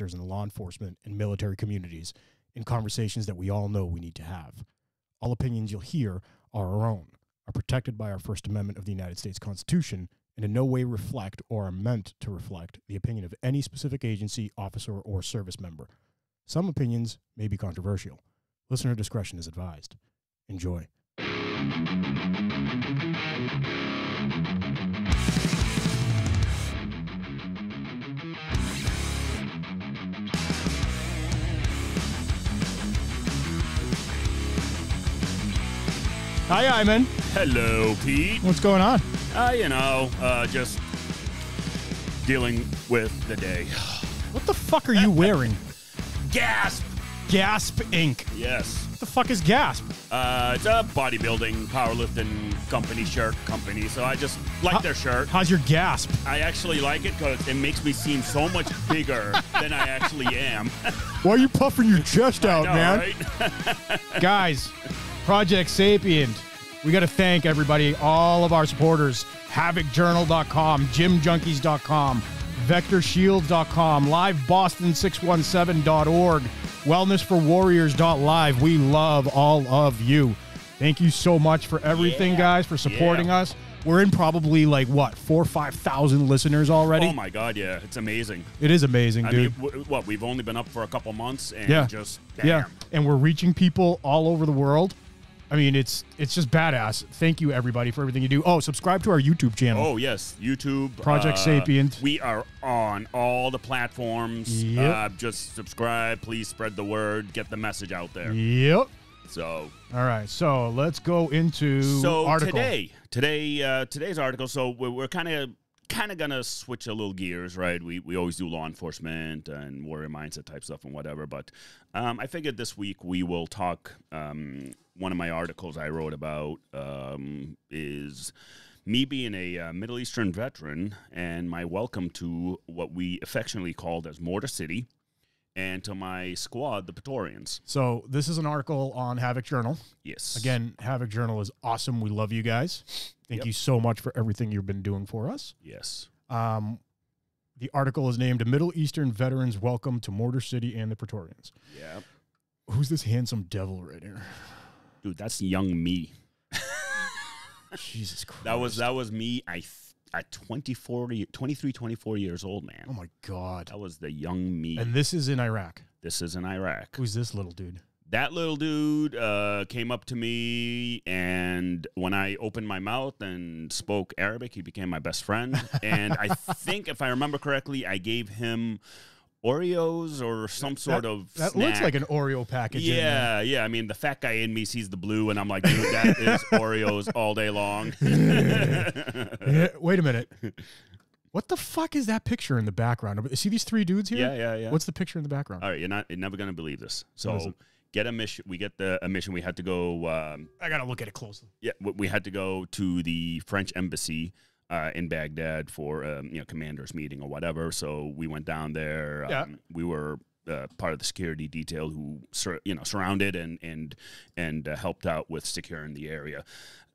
in the law enforcement and military communities in conversations that we all know we need to have. All opinions you'll hear are our own, are protected by our First Amendment of the United States Constitution, and in no way reflect or are meant to reflect the opinion of any specific agency, officer, or service member. Some opinions may be controversial. Listener discretion is advised. Enjoy. Hi, Ayman. Hello, Pete. What's going on? Uh, you know, uh, just dealing with the day. What the fuck are you wearing? Gasp! Gasp Inc. Yes. What the fuck is Gasp? Uh, it's a bodybuilding, powerlifting company shirt company, so I just like How- their shirt. How's your gasp? I actually like it because it makes me seem so much bigger than I actually am. Why are you puffing your chest out, man? right? Guys, Project Sapient. We got to thank everybody, all of our supporters. HavokJournal.com, GymJunkies.com, VectorShield.com, LiveBoston617.org, WellnessForWarriors.live. We love all of you. Thank you so much for everything, Yeah. guys, for supporting Yeah. us. We're in probably like what four or five thousand listeners already. oh my god, yeah, it's amazing. it is amazing, I dude. mean, w- what? We've only been up for a couple months, and Yeah. just. Yeah, and we're reaching people all over the world. I mean, it's it's just badass. Thank you everybody for everything you do. Oh, subscribe to our YouTube channel. Oh yes, YouTube, Project uh, Sapient. We are on all the platforms. Yep. Uh, just subscribe, please spread the word, get the message out there. Yep. So, All right, so let's go into so article. today, today, uh, today's article. So we're, we're kind of kind of gonna switch a little gears, right? We we always do law enforcement and warrior mindset type stuff and whatever, but um, I figured this week we will talk. Um, one of my articles I wrote about um, is me being a uh, Middle Eastern veteran and my welcome to what we affectionately called as Mortar City, and to my squad, the Praetorians. So this is an article on Havok Journal. Yes, Again, Havok Journal is awesome. We love you guys. Thank Yep. you so much for everything you've been doing for us. yes. Um, the article is named "Middle Eastern Veterans Welcome to Mortar City and the Praetorians." Yeah. Who's this handsome devil right here? Dude, that's young me. Jesus Christ! That was that was me I th- at 24 23 24 years old, man. Oh my God! That was the young me. And this is in Iraq. this is in Iraq. Who's this little dude? That little dude uh, came up to me, and when I opened my mouth and spoke Arabic, he became my best friend. and I think, if I remember correctly, I gave him Oreos or some sort that, of. That looks like an Oreo package. Yeah, yeah. I mean, the fat guy in me sees the blue, and I'm like, dude, that is Oreos all day long. Yeah, wait a minute. What the fuck is that picture in the background? See these three dudes here? yeah, yeah, yeah. What's the picture in the background? All right, you're not you're never gonna believe this. So get a mission. We get the a mission. We had to go. Um, I gotta look at it closely. yeah, we had to go to the French embassy uh, in Baghdad for um, you know commanders meeting or whatever. So we went down there. Um, Yeah. We were. Uh, part of the security detail who sur- you know surrounded and and and uh, helped out with securing the area.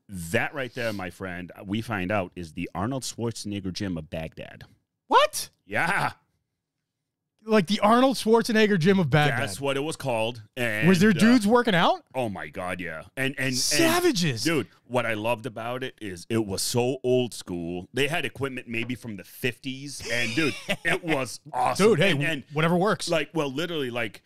That right there, my friend, we find out is the Arnold Schwarzenegger gym of Baghdad. What? Yeah, Like the Arnold Schwarzenegger gym of Baghdad. that's what it was called. And, Was there uh, dudes working out? Oh my god, yeah. And and, and Savages. dude, what I loved about it is it was so old school. They had equipment maybe from the 50s and dude, it was awesome. Dude, hey, and, and whatever works. like well literally like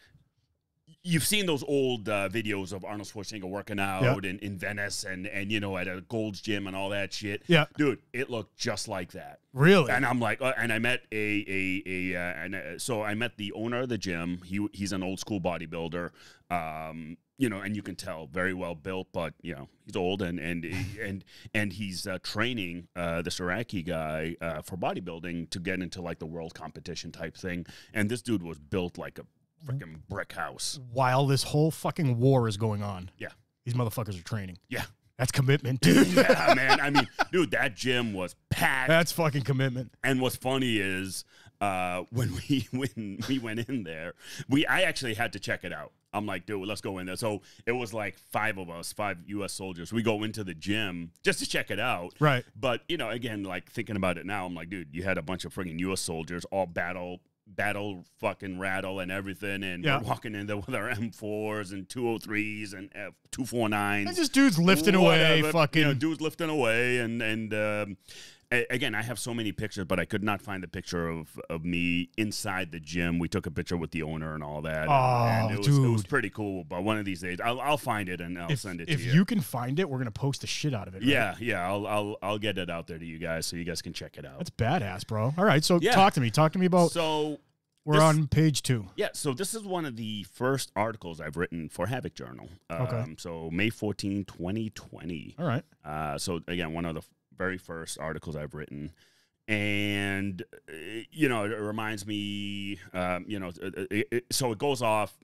You've seen those old uh, videos of Arnold Schwarzenegger working out in, in Venice and, and you know at a Gold's Gym and all that shit. Yeah. dude, it looked just like that. really? And I'm like, uh, and I met a a a, uh, and uh, so I met the owner of the gym. He he's an old school bodybuilder. Um, you know, and you can tell very well built, but you know he's old and and and and he's uh, training uh, this Iraqi guy uh, for bodybuilding to get into like the world competition type thing. And this dude was built like a freaking brick house. While this whole fucking war is going on, Yeah, these motherfuckers are training. yeah, That's commitment, dude. yeah, man. I mean, dude, that gym was packed. That's fucking commitment. And what's funny is uh, when we when we went in there, we I actually had to check it out. I'm like, dude, let's go in there. So it was like five of us, five U.S. soldiers. We go into the gym just to check it out. Right. But you know, again, like thinking about it now, I'm like, dude, you had a bunch of friggin' U.S. soldiers all battle battle fucking rattle and everything, and Yeah. we're walking in there with our M4s and 203s and M 249s. And just dudes lifting away, fucking. you know, dudes lifting away, and and um, again, I have so many pictures, but I could not find the picture of, of me inside the gym. We took a picture with the owner and all that. Oh, and it was, it was pretty cool. But one of these days, I'll, I'll find it and I'll if, send it if to you. can find it, we're gonna post the shit out of it. right? Yeah, yeah, I'll, I'll I'll get it out there to you guys so you guys can check it out. that's badass, bro. All right, so Yeah. talk to me. Talk to me about. so we're this- on page two. yeah, so this is one of the first articles I've written for Havok Journal. Um, Okay. So May 14, 2020. All right. Uh, so again, one of the very first articles I've written, and uh, you know, it reminds me, um, you know, it, it, it- so it goes off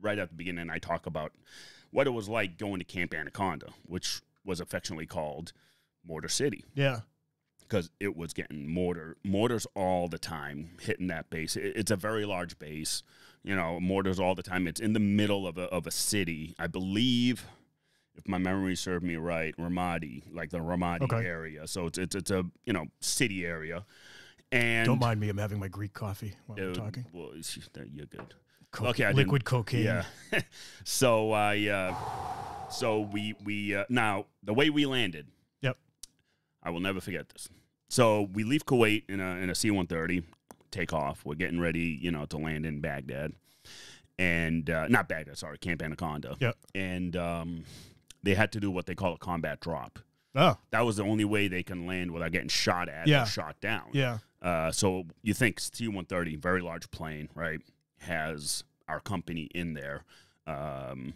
right at the beginning. I talk about what it was like going to Camp Anaconda, which was affectionately called Mortar City Yeah. because it was getting mortar mortars all the time hitting that base. It- it's a very large base, you know, mortars all the time. It's in the middle of a of a city, I believe. If my memory served me right, Ramadi, like the Ramadi Okay. area. So it's, it's it's a you know city area, and Don't mind me. I'm having my Greek coffee while we're talking. Well, you're good. Co- okay, I liquid cocaine. Yeah. so I, uh, so we we uh, now the way we landed. Yep. I will never forget this. So we leave Kuwait in a in a C one thirty, take off. We're getting ready, you know, to land in Baghdad, and uh, not Baghdad, sorry, Camp Anaconda. Yep. And um, they had to do what they call a combat drop. Oh, That was the only way they can land without getting shot at Yeah. or shot down. yeah. Uh, so you think T 130, very large plane, right? Has our company in there, um,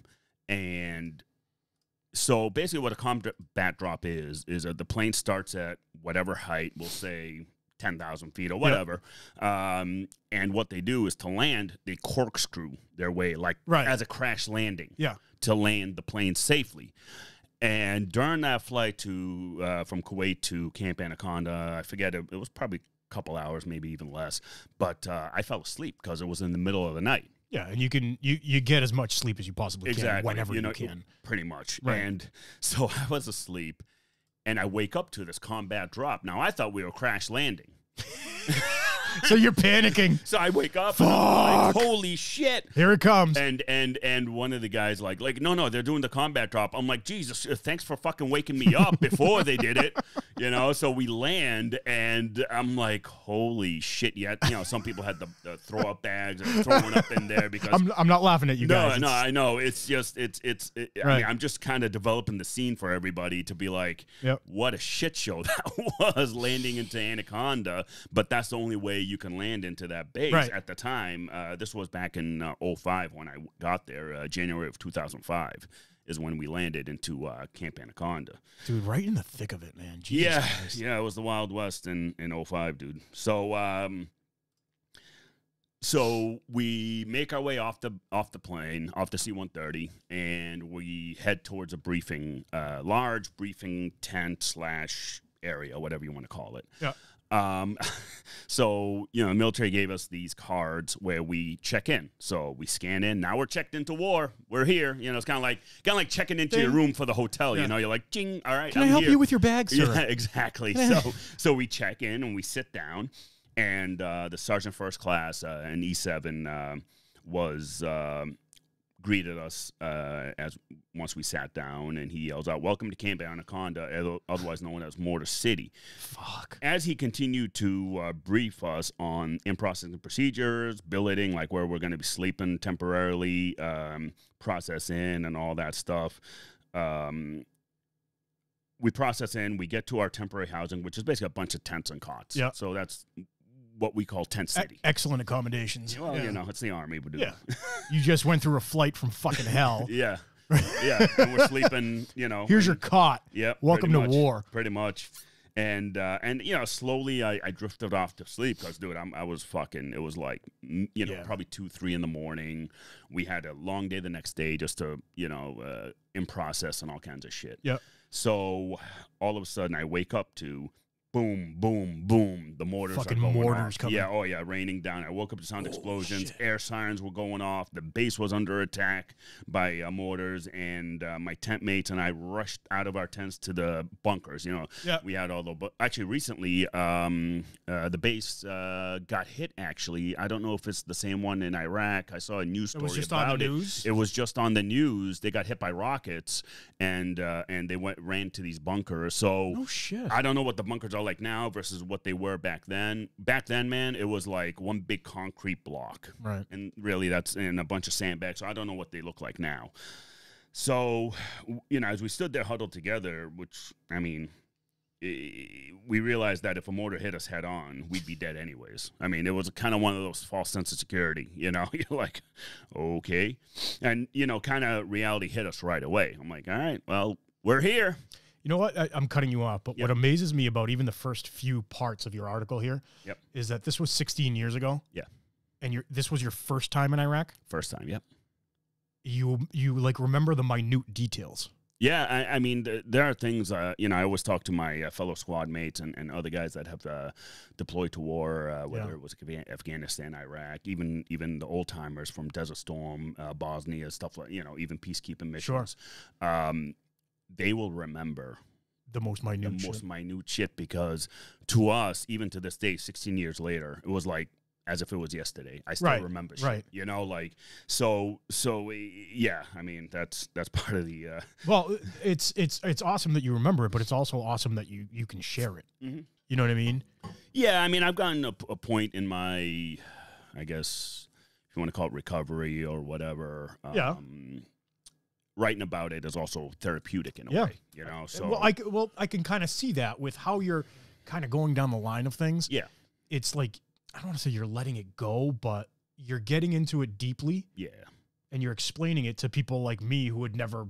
and so basically, what a combat drop is is that the plane starts at whatever height, we'll say ten thousand feet or whatever, um, and what they do is to land, they corkscrew their way like Right. as a crash landing Yeah. to land the plane safely. And during that flight to uh, from Kuwait to Camp Anaconda, I forget it, it was probably a couple hours, maybe even less. But uh, I fell asleep because it was in the middle of the night. Yeah, and you can you you get as much sleep as you possibly can Exactly, whenever you, know, can. pretty much. Right. And so I was asleep, and I wake up to this combat drop. Now I thought we were crash landing. so you're panicking. So I wake up, and I'm like, "Holy shit!" Here it comes. and and and one of the guys like like no no they're doing the combat drop i'm like jesus uh, thanks for fucking waking me up before they did it you know so we land and i'm like holy shit yet you know some people had the, the throw up bags and throwing up in there because I'm I'm not laughing at you no, guys. no, It's- I know. It's just, it's, it's. It, I mean I'm just kind of developing the scene for everybody to be like, Yep. what a shit show that was landing into Anaconda. But that's the only way you can land into that base Right. at the time. Uh, this was back in uh, 05 when I got there, uh, January of 2005 is when we landed into uh, Camp Anaconda. Dude, right in the thick of it, man. Jesus yeah, Christ. yeah, it was the Wild West in in 05, dude. So um so we make our way off the off the plane, off the C-130, and we head towards a briefing, uh, large briefing tent slash area, whatever you want to call it. Yeah. Um, so you know, the military gave us these cards where we check in. So we scan in. Now we're checked into war. We're here. You know, it's kind of like kind of like checking into your room for the hotel. Yeah. You know, you're like, "Jing, all right, Can I'm I help here. you with your bag, sir? Yeah, exactly. so so we check in and we sit down, and uh, the sergeant first class, uh, an E seven, uh, was um greeted us uh, as once we sat down, and he yells out, "Welcome to Camp Anaconda, other- otherwise known as Mortar City." Fuck. As he continued to uh, brief us on in-processing procedures, billeting, like where we're going to be sleeping temporarily, um, process in, and all that stuff. Um, we process in, we get to our temporary housing, which is basically a bunch of tents and cots. Yeah. So that's what we call tent E- city. excellent accommodations. well, yeah. you know, it's the army. Do. Yeah. you just went through a flight from fucking hell. yeah. yeah. And we're sleeping, you know. Here's your cot. Yep. Welcome to much, war. Pretty much. And uh, and you know, slowly I, I drifted off to sleep because, dude, I'm, I was fucking. It was like, you know, Yeah. probably two, three in the morning. We had a long day the next day just to, you know, uh, in process and all kinds of shit. Yeah. So all of a sudden, I wake up to boom, boom, boom. The mortars Fucking are going mortars off. coming. Yeah, oh yeah, raining down. I woke up to sound Oh, explosions. shit. Air sirens were going off. The base was under attack by uh, mortars, and uh, my tent mates and I rushed out of our tents to the bunkers. You know, Yeah. we had all the. Bu- actually, recently, um, uh, the base uh, got hit. Actually, I don't know if it's the same one in Iraq. I saw a news story It was just about on the it. news. It was just on the news. They got hit by rockets, and uh, and they went ran to these bunkers. So. oh shit. I don't know what the bunkers are like now versus what they were back then. Back then, man, it was like one big concrete block. right. And really, that's in a bunch of sandbags. So I don't know what they look like now. So, you know, as we stood there huddled together, which, I mean, we realized that if a mortar hit us head on, we'd be dead anyways. I mean, it was kind of one of those false sense of security, you know? You're like, okay. And, you know, kind of reality hit us right away. I'm like, all right, well, we're here. You know what? I, I'm cutting you off, but Yep. what amazes me about even the first few parts of your article here Yep. is that this was 16 years ago. Yeah. And you this was your first time in Iraq. First time, yep. You you like remember the minute details. Yeah, I, I mean, th- there are things, uh, you know, I always talk to my uh, fellow squad mates and, and other guys that have uh, deployed to war, uh, whether Yeah. it was Afghanistan, Iraq, even even the old timers from Desert Storm, uh, Bosnia, stuff like, you know, even peacekeeping Sure. missions. Um, they will remember The most the minute. most shit. minute shit because to us, even to this day, 16 years later, it was like as if it was yesterday. I still Right, remember shit, right. you know, like, so, so, eh, yeah, I mean, that's, that's part of the, uh, Well, it's it's it's awesome that you remember it, but it's also awesome that you you can share it. Mhm. You know what I mean? Yeah, I mean, I've gotten a, a point in my, I guess, if you want to call it recovery or whatever. Yeah. Writing about it is also therapeutic in a Yeah. way, you know. So well, I c- well I can kind of see that with how you're kind of going down the line of things. yeah, It's like I don't want to say you're letting it go, but you're getting into it deeply yeah, and you're explaining it to people like me who had never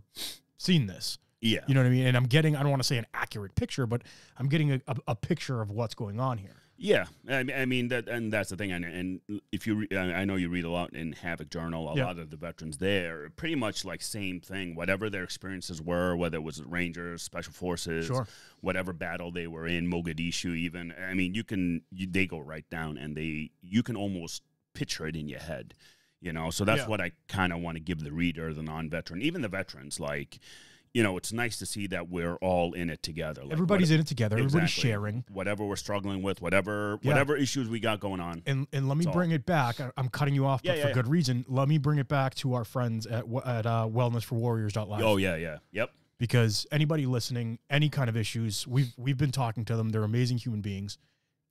seen this. yeah, You know what I mean? And I'm getting, I don't want to say an accurate picture, but I'm getting a, a, a picture of what's going on here. Yeah. I mean, I mean that, and that's the thing. And, and if you, re- I I know you read a lot in Havok Journal. A Yeah. lot of the veterans there, pretty much like same thing. Whatever their experiences were, whether it was Rangers, Special Forces, Sure. whatever battle they were in, Mogadishu, even. I mean, you can you, they go right down, and they you can almost picture it in your head, you know. So that's Yeah. what I kind of want to give the reader, the non-veteran, even the veterans, like. You know, it's nice to see that we're all in it together. Like, Everybody's what- in it together. Everybody's sharing. whatever we're struggling with, whatever Yeah. whatever issues we got going on. And and let me all. bring it back. I'm cutting you off, Yeah, but yeah, for good reason. Let me bring it back to our friends at at uh, wellnessforwarriors.live. Oh yeah, yeah, yep, because anybody listening, any kind of issues, we've we've been talking to them. They're amazing human beings,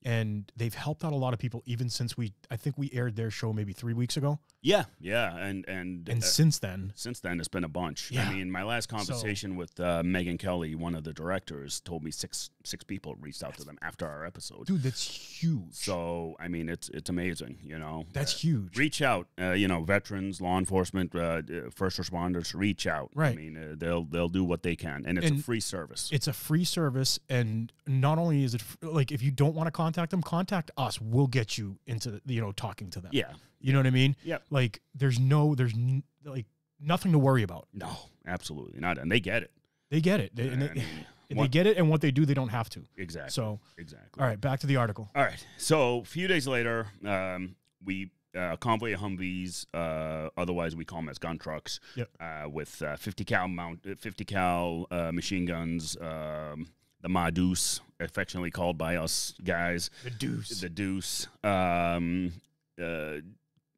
and they've helped out a lot of people even since we. I think we aired their show maybe three weeks ago, yeah, yeah, and and and uh, since then, since then it's been a bunch. Yeah. I mean, my last conversation with uh, Megan Kelly, one of the directors, told me six six people reached out to them after our episode. dude, that's huge. So I mean, it's it's amazing, you know. that's Uh, huge. reach out, uh, you know, veterans, law enforcement, uh, uh, first responders. Reach out. Right. I mean, uh, they'll they'll do what they can, and it's a free service. It's a free service, and not only is it f- like if you don't want to contact them, contact us. We'll get you into you know talking to them. yeah. You know what I mean. Yeah. Like there's no there's n- like nothing to worry about. No, absolutely not, and they get it. They get it, they, and I they, they get it, and what they do, they don't have to. exactly. So, exactly. all right, back to the article. All right. So a few days later, um, we uh, convoy of Humvees, uh, otherwise we call them as gun trucks, Yep. uh, with uh, 50 cal mount, uh, 50 cal uh, machine guns, um, the Ma Deuce, affectionately called by us guys, The deuce. the Deuce. Um,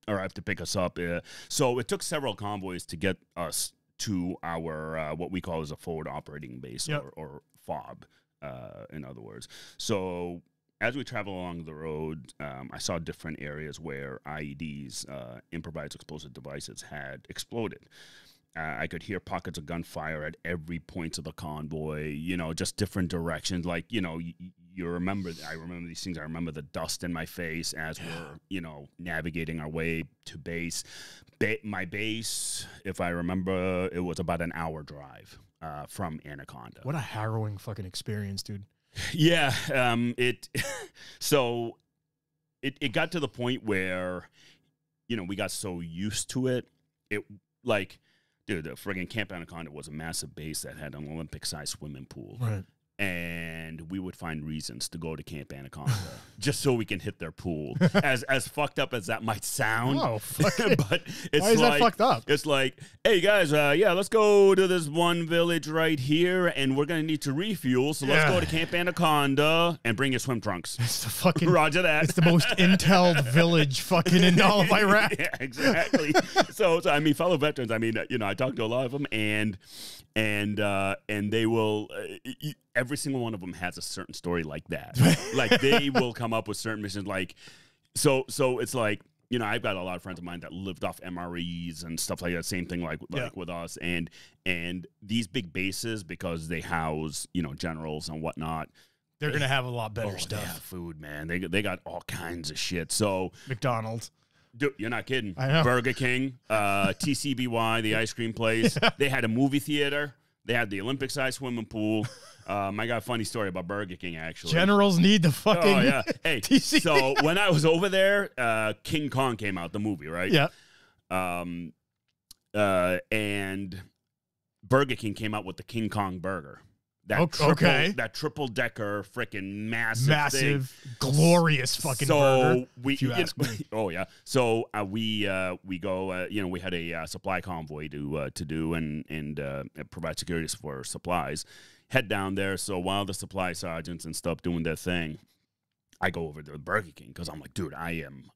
uh, arrived to pick us up. Uh, so it took several convoys to get us to our uh, what we call as a forward operating base Yep. or, or FOB, uh, in other words. So as we travel along the road, um, I saw different areas where IEDs, uh, improvised explosive devices, had exploded. Uh, I could hear pockets of gunfire at every point of the convoy. You know, just different directions. Like you know, you, you remember. I remember these things. I remember the dust in my face as we're you know navigating our way to base. Ba- my base, if I remember, it was about an hour drive uh, from Anaconda. What a harrowing fucking experience, dude. Yeah, um, it. so, it it got to the point where, you know, we got so used to it. It like, dude, the friggin' Camp Anaconda was a massive base that had an Olympic-sized swimming pool. Right. And we would find reasons to go to Camp Anaconda just so we can hit their pool. as as fucked up as that might sound, Oh, fuck it. but it's Why is that like fucked up? it's like, hey guys, uh, yeah, let's go to this one village right here, and we're gonna need to refuel. So let's Yeah. go to Camp Anaconda and bring your swim trunks. It's the fucking. Roger that. It's the most intel village fucking in all of Iraq. yeah, exactly. so, so I mean, fellow veterans. I mean, you know, I talked to a lot of them, and and uh, and they will. Uh, every single one of them has a certain story like that. like they will come up with certain missions. Like so, so it's like. You know, I've got a lot of friends of mine that lived off MREs and stuff like that. Same thing, like like Yeah. with us, and and these big bases because they house you know generals and whatnot. They're gonna have a lot better Oh, stuff. food, man. They they got all kinds of shit. So McDonald's. Dude, you're not kidding. I know. Burger King, uh, TCBY, the ice cream place. They had a movie theater. They had the Olympic sized swimming pool. Um, I got a funny story about Burger King actually. Generals need the fucking. Oh yeah. Hey, so when I was over there, uh, King Kong came out, the movie, right? Yeah. Um, uh, and Burger King came out with the King Kong burger. That Ok- triple, okay. that triple decker, freaking massive, thing. Massive, glorious fucking so burger. we if you ask know- me. oh yeah so uh, we uh, we go uh, you know we had a uh, supply convoy to uh, to do and and uh, provide security for supplies head down there so while the supply sergeants and stuff doing their thing i go over to the burger king because i'm like dude i am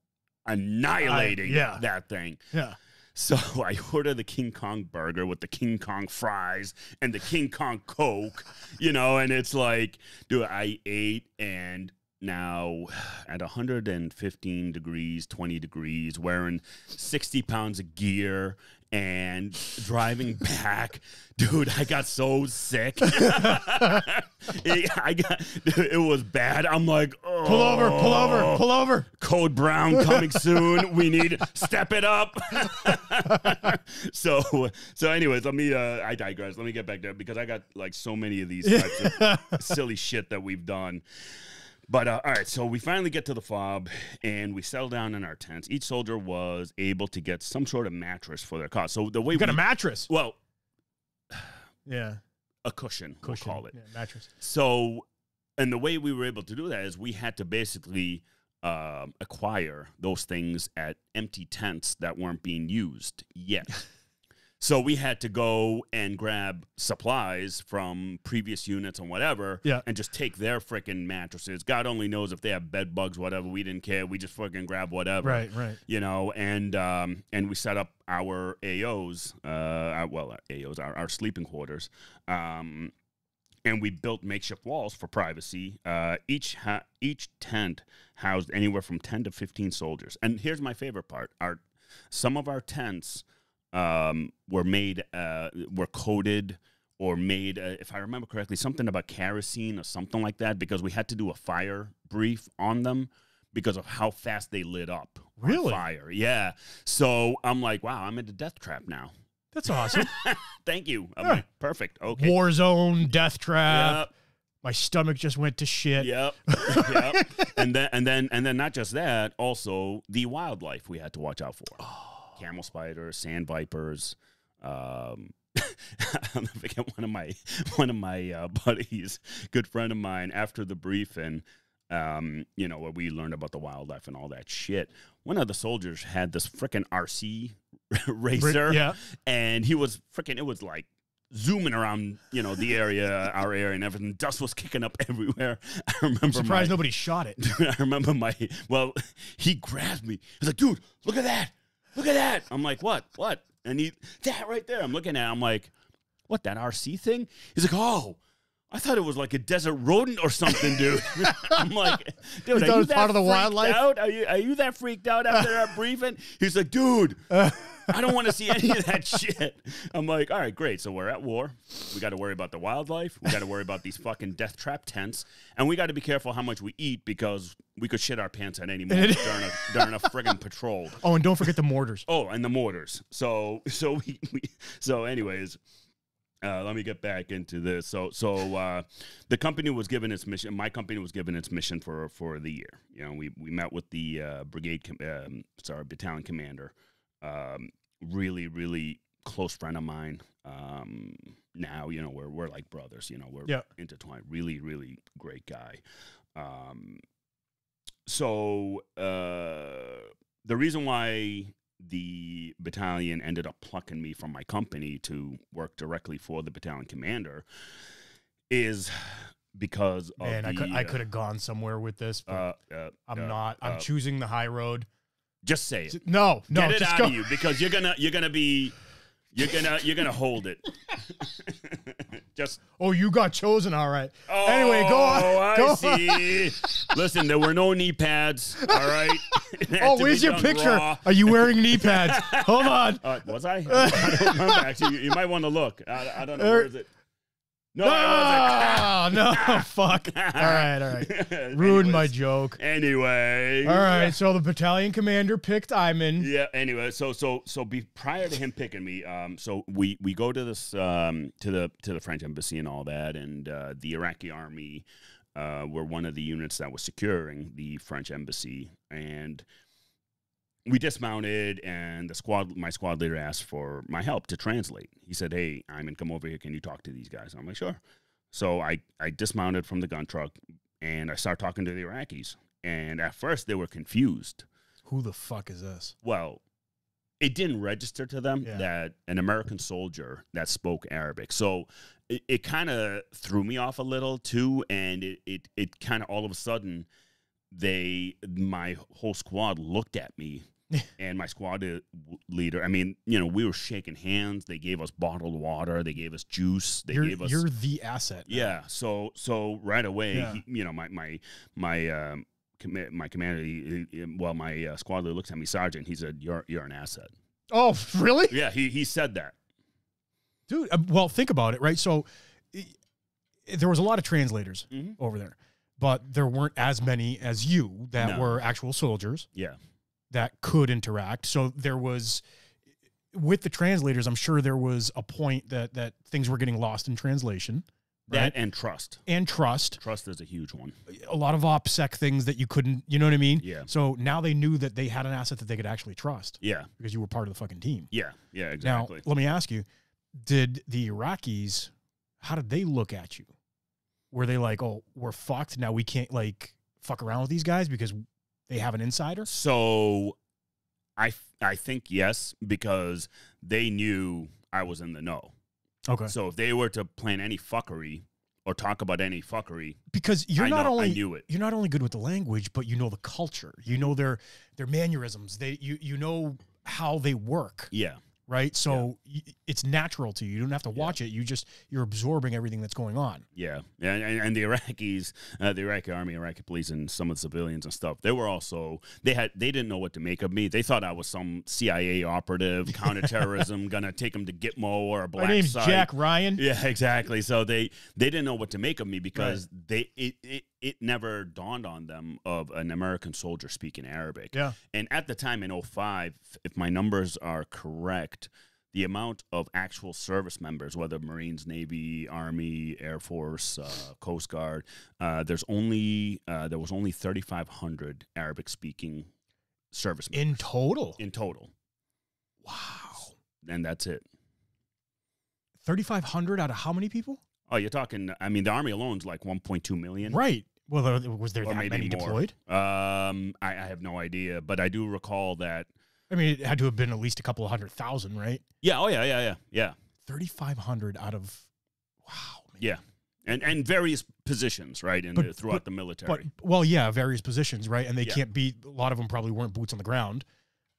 annihilating yeah. that thing Yeah. So I order the King Kong burger with the King Kong fries and the King Kong Coke, you know, and it's like, dude, I ate and now at 115 degrees, 20 degrees, wearing 60 pounds of gear and driving back, dude, I got so sick. it, I got, it was bad. I'm like, oh, Pull over, pull over, pull over. Code Brown coming soon. we need step it up. so so anyways, let me uh I digress. Let me get back there because I got like so many of these types of silly shit that we've done. But uh, all right, so we finally get to the fob and we settle down in our tents. Each soldier was able to get some sort of mattress for their cot. So the way You got we, a mattress. well, Yeah. a cushion, Cushion. we'll call it. Yeah, mattress. So, and the way we were able to do that is we had to basically um, acquire those things at empty tents that weren't being used yet. so we had to go and grab supplies from previous units and whatever, Yeah. and just take their freaking mattresses. God only knows if they have bed bugs, whatever. We didn't care. We just fucking grab whatever Right, right. you know, and um, and we set up our AOs, uh, our, well, our AOs, our, our sleeping quarters, um, and we built makeshift walls for privacy. Uh, each ha- each tent housed anywhere from ten to fifteen soldiers. And here's my favorite part: our some of our tents um, were made, uh, were coated. Or made, uh, if I remember correctly, something about kerosene or something like that, because we had to do a fire brief on them because of how fast they lit up. Really? fire. Yeah. So I'm like, wow, I'm in the death trap now. That's awesome. Thank you. I'm Yeah. like, perfect. Okay. War zone, death trap. Yep. My stomach just went to shit. Yep. yep. And then and then and then not just that, also the wildlife we had to watch out for. Camel spiders, sand vipers. Um, I'll never forget one of my one of my uh, buddies, good friend of mine, after the briefing, um, you know, where we learned about the wildlife and all that shit. One of the soldiers had this freaking RC racer, Yeah. and he was freaking. It was like zooming around, you know, the area, our area, and everything. Dust was kicking up everywhere. I remember. I'm surprised my, nobody shot it. I remember my. Well, he grabbed me. He's like, "Dude, look at that! Look at that!" I'm like, "What? What?" And he that right there. I'm looking at. it, I'm like, "What? That RC thing?" He's like, "Oh." I thought it was like a desert rodent or something, dude. I'm like, dude, thought are you was that part of the wildlife? Out? Are you are you that freaked out after that briefing? He's like, dude, I don't want to see any of that shit. I'm like, all right, great. So we're at war. We got to worry about the wildlife. We got to worry about these fucking death trap tents, and we got to be careful how much we eat because we could shit our pants at any moment during a during a friggin' patrol. Oh, and don't forget the mortars. Oh, and the mortars. So so we, we so anyways. Uh, let me get back into this. So, so uh, the company was given its mission. My company was given its mission for for the year. You know, we we met with the uh, brigade, com- um, sorry, battalion commander. Um, really, really close friend of mine. Um, now you know we're we're like brothers. You know we're Yeah. intertwined. Really, really great guy. Um, so uh, the reason why the battalion ended up plucking me from my company to work directly for the battalion commander is because of Man, I the, could I uh, could have gone somewhere with this, but uh, uh, I'm uh, not. I'm uh, choosing the high road. just say it. No, no, Get it just out go. of you because you're gonna you're gonna be you're gonna you're gonna hold it. just Oh, you got chosen. All right. Oh, Anyway, go on. Oh, I Go on. see. Listen, there were no knee pads. All right. Oh, where's your picture? raw. Are you wearing knee pads? Hold on. Uh, was I? I don't remember. Actually, you, you might want to look. I, I don't know. Er- Where is it? No, No, no, fuck. All right, all right. Ruined my joke. Anyway. All right, so the battalion commander picked Ayman. Yeah. Anyway, so so so be prior to him picking me, um, so we we go to this um to the to the French embassy and all that, and uh, the Iraqi army uh, were one of the units that was securing the French embassy, and we dismounted, and the squad, my squad leader asked for my help to translate. He said, "Hey, Ayman, come over here. Can you talk to these guys?" I'm like, "Sure." So I I dismounted from the gun truck, and I started talking to the Iraqis, and at first they were confused Who the fuck is this? well, it didn't register to them Yeah. that an American soldier that spoke Arabic. So it, it kind of threw me off a little too, and it it, it kind of all of a sudden they my whole squad looked at me. and my squad leader, I mean, you know, we were shaking hands. They gave us bottled water. They gave us juice. They You're, gave us you're the asset. now. yeah. So so right away, Yeah. he, you know, my my my um, my commander, he, he- well, my uh, squad leader looks at me, sergeant. He said, "You're you're an asset." Oh, really? Yeah, he he said that. Dude, uh, well, think about it, right? So there was a lot of translators Mhm. over there, but there weren't as many as you that No. were actual soldiers Yeah. That could interact. So there was with the translators, I'm sure there was a point that that things were getting lost in translation, That right? and trust. and trust. Trust is a huge one. A lot of OPSEC things that you couldn't, you know what I mean? Yeah. So now they knew that they had an asset that they could actually trust Yeah. because you were part of the fucking team. Yeah. Yeah. Exactly. Now, let me ask you, did the Iraqis, how did they look at you? Were they like, oh, we're fucked. Now we can't like fuck around with these guys because they have an insider? so, I I think yes because they knew I was in the know. Okay. So if they were to plan any fuckery or talk about any fuckery, Because you're I not know, only I knew it. you're not only good with the language, but you know the culture. You know their their mannerisms. They you you know how they work, Yeah. Right? So y it's natural to you. You don't have to Yeah. watch it. You just you're absorbing everything that's going on. Yeah, and, and, and the Iraqis, uh, the Iraqi army, Iraqi police, and some of the civilians and stuff, they were also they had they didn't know what to make of me. They thought I was some CIA operative, counterterrorism, gonna take them to Gitmo or a black My name's site. Jack Ryan. Yeah, exactly. So they they didn't know what to make of me because they it, it it never dawned on them of an American soldier speaking Arabic. Yeah. And at the time in 05, if my numbers are correct, the amount of actual service members, whether Marines, Navy, Army, Air Force, uh, Coast Guard, uh, there's only uh, there was only 3,500 Arabic speaking service members In total. in total, Wow. and that's it. 3500 out of how many people? Oh, you're talking. I mean, the Army alone's like 1.2 million. Right. Well, was there Or that many more. deployed? Um, I, I have no idea, but I do recall that. I mean, it had to have been at least a couple of hundred thousand, right? Yeah. Oh, yeah, yeah, yeah, yeah, 3,500 out of, wow. Man. yeah, and and various positions, right, in But- the, throughout but- the military. But, well, yeah, various positions, right? And they Yeah. can't be, a lot of them probably weren't boots on the ground,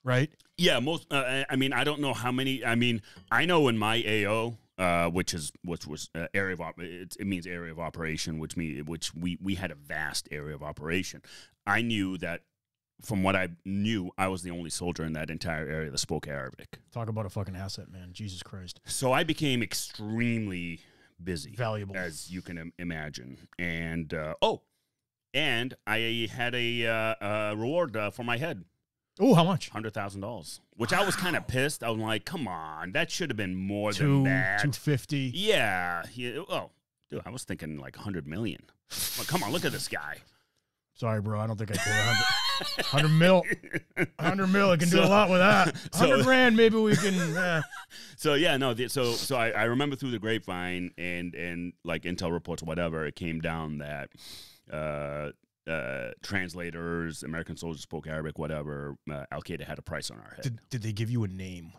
right? yeah, most. Uh, I- I mean, I don't know how many. I mean, I know in my AO. Uh, which is which was uh, area of op- it, it means area of operation, which me which we we had a vast area of operation. I knew that from what I knew, I was the only soldier in that entire area that spoke Arabic. Talk about a fucking asset, man. Jesus Christ. So I became extremely busy. Valuable. as you can im- imagine. And uh, oh, and I had a uh, uh, reward uh, for my head, Oh, how much? hundred thousand dollars, which I was kind of pissed. I was like, "Come on, that should have been more Two, than that." 250. Yeah, he, oh, dude, I was thinking like hundred million. Like, come on, look at this guy. Sorry, bro. I don't think I paid a hundred. Hundred mil, hundred mil. I can do a lot with that. so- Hundred grand, maybe we can. Uh, So yeah, no. The, so so I, I remember through the grapevine and and like intel reports, whatever, it came down that uh, uh, translators, American soldiers spoke Arabic, whatever. Uh, Al Qaeda had a price on our head. did did they give you a name?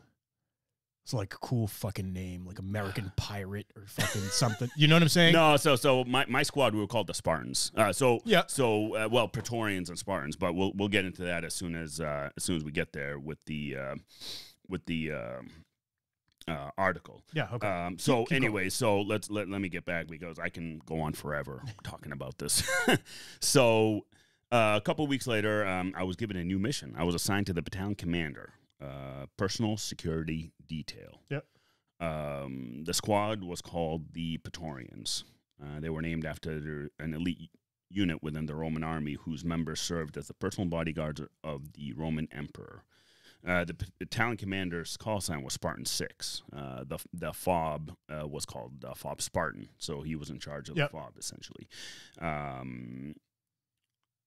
It's like a cool fucking name, like American Pirate or fucking something. You know what I'm saying? no, so so my, my squad we were called the Spartans. Uh, so Yeah. so uh, well Praetorians and Spartans, but we'll we'll get into that as soon as uh, as soon as we get there with the uh, with the um, uh, article. Yeah. Okay. Um, so keep going. anyway, so let's let, let me get back because I can go on forever talking about this. so uh, a couple weeks later, um, I was given a new mission. I was assigned to the battalion commander, uh, personal security detail. Yep. Um, the squad was called the Praetorians. Uh, they were named after their, an elite unit within the Roman army whose members served as the personal bodyguards of the Roman emperor. Uh, the battalion commander's call sign was Spartan Six. Uh, the the fob uh, was called Fob Spartan, so he was in charge of Yep. the fob essentially. Um,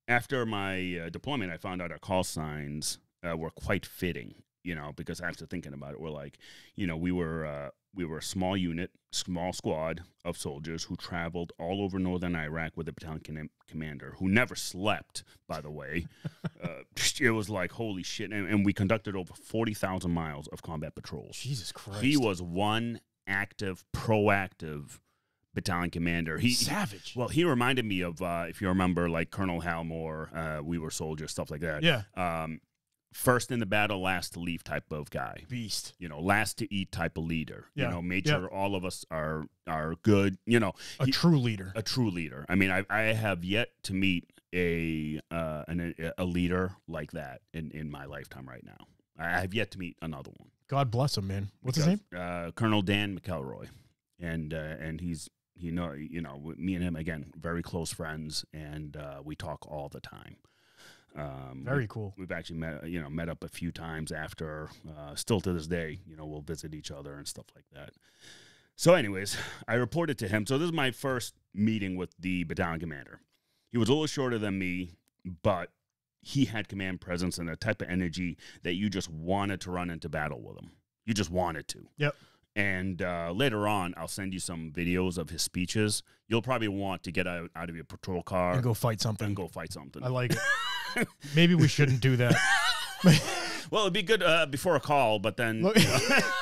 after my uh, deployment, I found out our call signs uh, were quite fitting. You know, because after thinking about it, we're like, you know, we were uh, we were a small unit, small squad of soldiers who traveled all over northern Iraq with a battalion com- commander, who never slept. By the way, uh, it was like holy shit, and, and we conducted over forty thousand miles of combat patrols. Jesus Christ. He was one active, proactive battalion commander. He savage. well, he reminded me of uh, if you remember, like Colonel Hal Moore. Uh, we were soldiers, stuff like that. yeah. Um, first in the battle, last to leave type of guy. Beast. You know, last to eat type of leader. Yeah, You know, made yeah. sure all of us are are good. You know, A he- true leader. a true leader. I mean, I, I have yet to meet a uh, an, a leader like that in, in my lifetime right now. I have yet to meet another one. God bless him, man. What's his name? Uh, Colonel Dan McElroy, and uh, and he's he know you know me and him again very close friends, and uh, we talk all the time. Um, Very cool. We've actually met, you know, met up a few times after. Uh, still to this day, you know, we'll visit each other and stuff like that. So, anyways, I reported to him. So this is my first meeting with the battalion commander. He was a little shorter than me, but he had command presence and a type of energy that you just wanted to run into battle with him. You just wanted to. Yep. And uh, later on, I'll send you some videos of his speeches. You'll probably want to get out, out of your patrol car And go fight something. and go fight something. I like it. Maybe we shouldn't do that. Well, it'd be good uh, before a call, but then. Look- you know,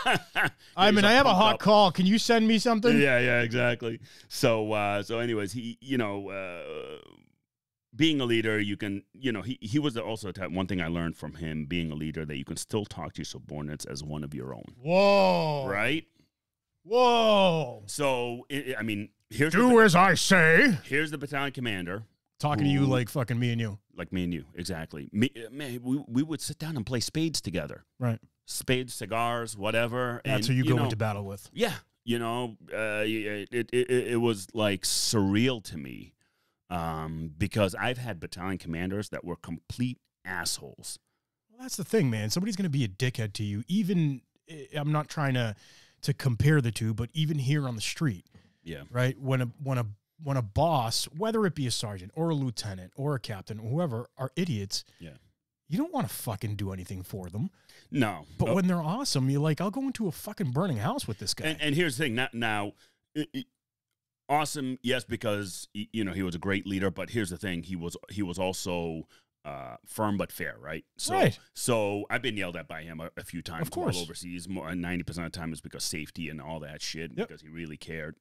I mean, I have a hot up. call. Can you send me something? Yeah, yeah, exactly. So, uh, so, anyways, he, you know, uh, being a leader, you can, you know, he he was also the type. One thing I learned from him, being a leader, that you can still talk to your subordinates as one of your own, Whoa. right? Whoa. So, i I mean, here's the, Do as I say. here's the battalion commander, Talking to you like fucking me and you. like me and you, exactly. Me, uh, man, we we would sit down and play spades together, Right. spades, cigars, whatever. That's and, who you, go know, into battle with. Yeah, you know, uh, it, it, it it was like surreal to me um, because I've had battalion commanders that were complete assholes. Well, that's the thing, man. Somebody's going to be a dickhead to you. Even eh, I'm not trying to to compare the two, but even here on the street, Yeah, right? When a when a when a boss, whether it be a sergeant or a lieutenant or a captain, or whoever, are idiots. Yeah. You don't want to fucking do anything for them. no, But Uh, when they're awesome, you're like, I'll go into a fucking burning house with this guy. and, and here's the thing. Now, now i- i- awesome, yes, because you know he was a great leader. But here's the thing: he was he was also. Uh, firm but fair, right? So, Right. so I've been yelled at by him a, a few times. course. while overseas. More ninety percent of the time is because safety and all that shit. Yep. Because he really cared.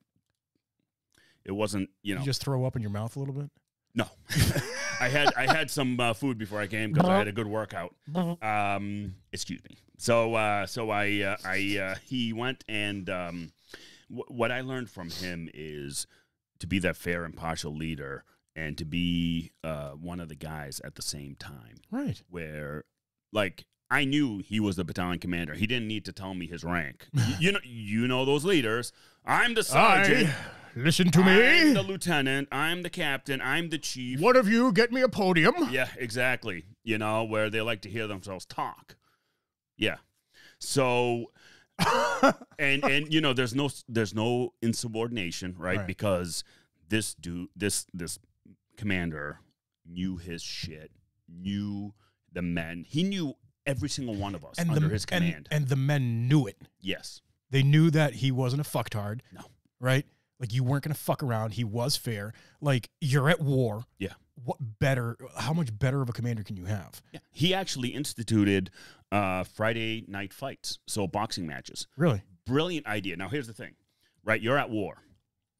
It wasn't, you know, you just throw up in your mouth a little bit. No, I had I had some uh, food before I came because I had a good workout. Um, excuse me. So uh, so I uh, I uh, he went and um, wh- what I learned from him is to be that fair, and impartial leader and to be uh, one of the guys at the same time. Right. Where like I knew he was the battalion commander. He didn't need to tell me his rank. Y- you know you know those leaders. I'm the sergeant. I, listen to me. I'm the lieutenant. I'm the captain. I'm the chief. One of you get me a podium. Yeah, exactly. You know, where they like to hear themselves talk. Yeah. So and and you know, there's no there's no insubordination, right? Right. Because this dude this this commander knew his shit knew the men. He knew every single one of us and under the, his and- command. And, the men knew it. yes. They knew that he wasn't a fucktard. No. Right? Like you weren't gonna fuck around. He was fair. Like you're at war. Yeah. What better how much better of a commander can you have? Yeah. He actually instituted uh, Friday night fights, so boxing matches. Really? Brilliant idea. Now, here's the thing, right? You're at war,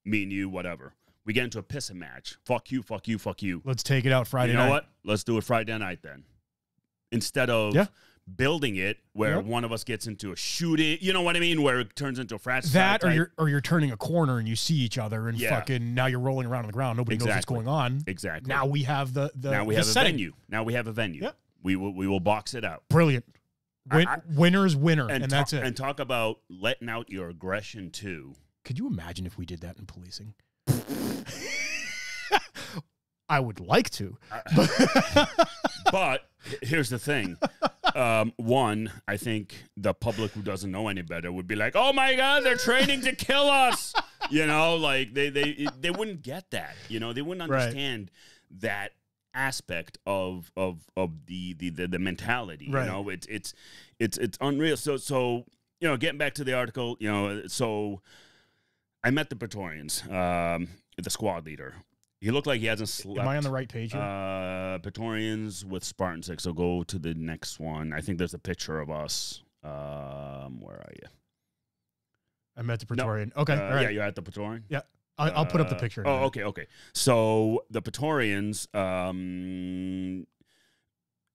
me and you, whatever. We get into a pissing match. Fuck you, fuck you, fuck you. Let's take it out Friday you know night. what? Let's do it Friday night then. Instead of Yeah. Building it where Yep. one of us gets into a shooting, you know what I mean? Where it turns into a fratricide That or type. you're or you're turning a corner and you see each other and Yeah. fucking now you're rolling around on the ground. Nobody knows what's going on. exactly. Now we have the the now we the have a venue. Now we have a venue. Yep. We will we will box it out. Brilliant. Win, I- winner's winner, and, And, that's talk, it. And talk about letting out your aggression too. Could you imagine if we did that in policing? I would like to. but h- here's the thing. Um, one, I think the public who doesn't know any better would be like, "Oh my God, they're training to kill us!" You know, like they they they wouldn't get that. You know, they wouldn't Right. understand that aspect of of of the the the, the mentality. Right. You know, it's it's it's it's unreal. So so you know, getting back to the article, you know, so I met the Praetorians, um, the squad leader. He looked like he hasn't slept. Am I on the right page here? Uh, Praetorians with Spartan six. So go to the next one. I think there's a picture of us. Um, where are you? I met the Praetorian. Okay, Uh, all right. Yeah, you're at the Praetorian. I, I'll put up the Uh, picture. Oh, okay, okay. So the Praetorians. Um,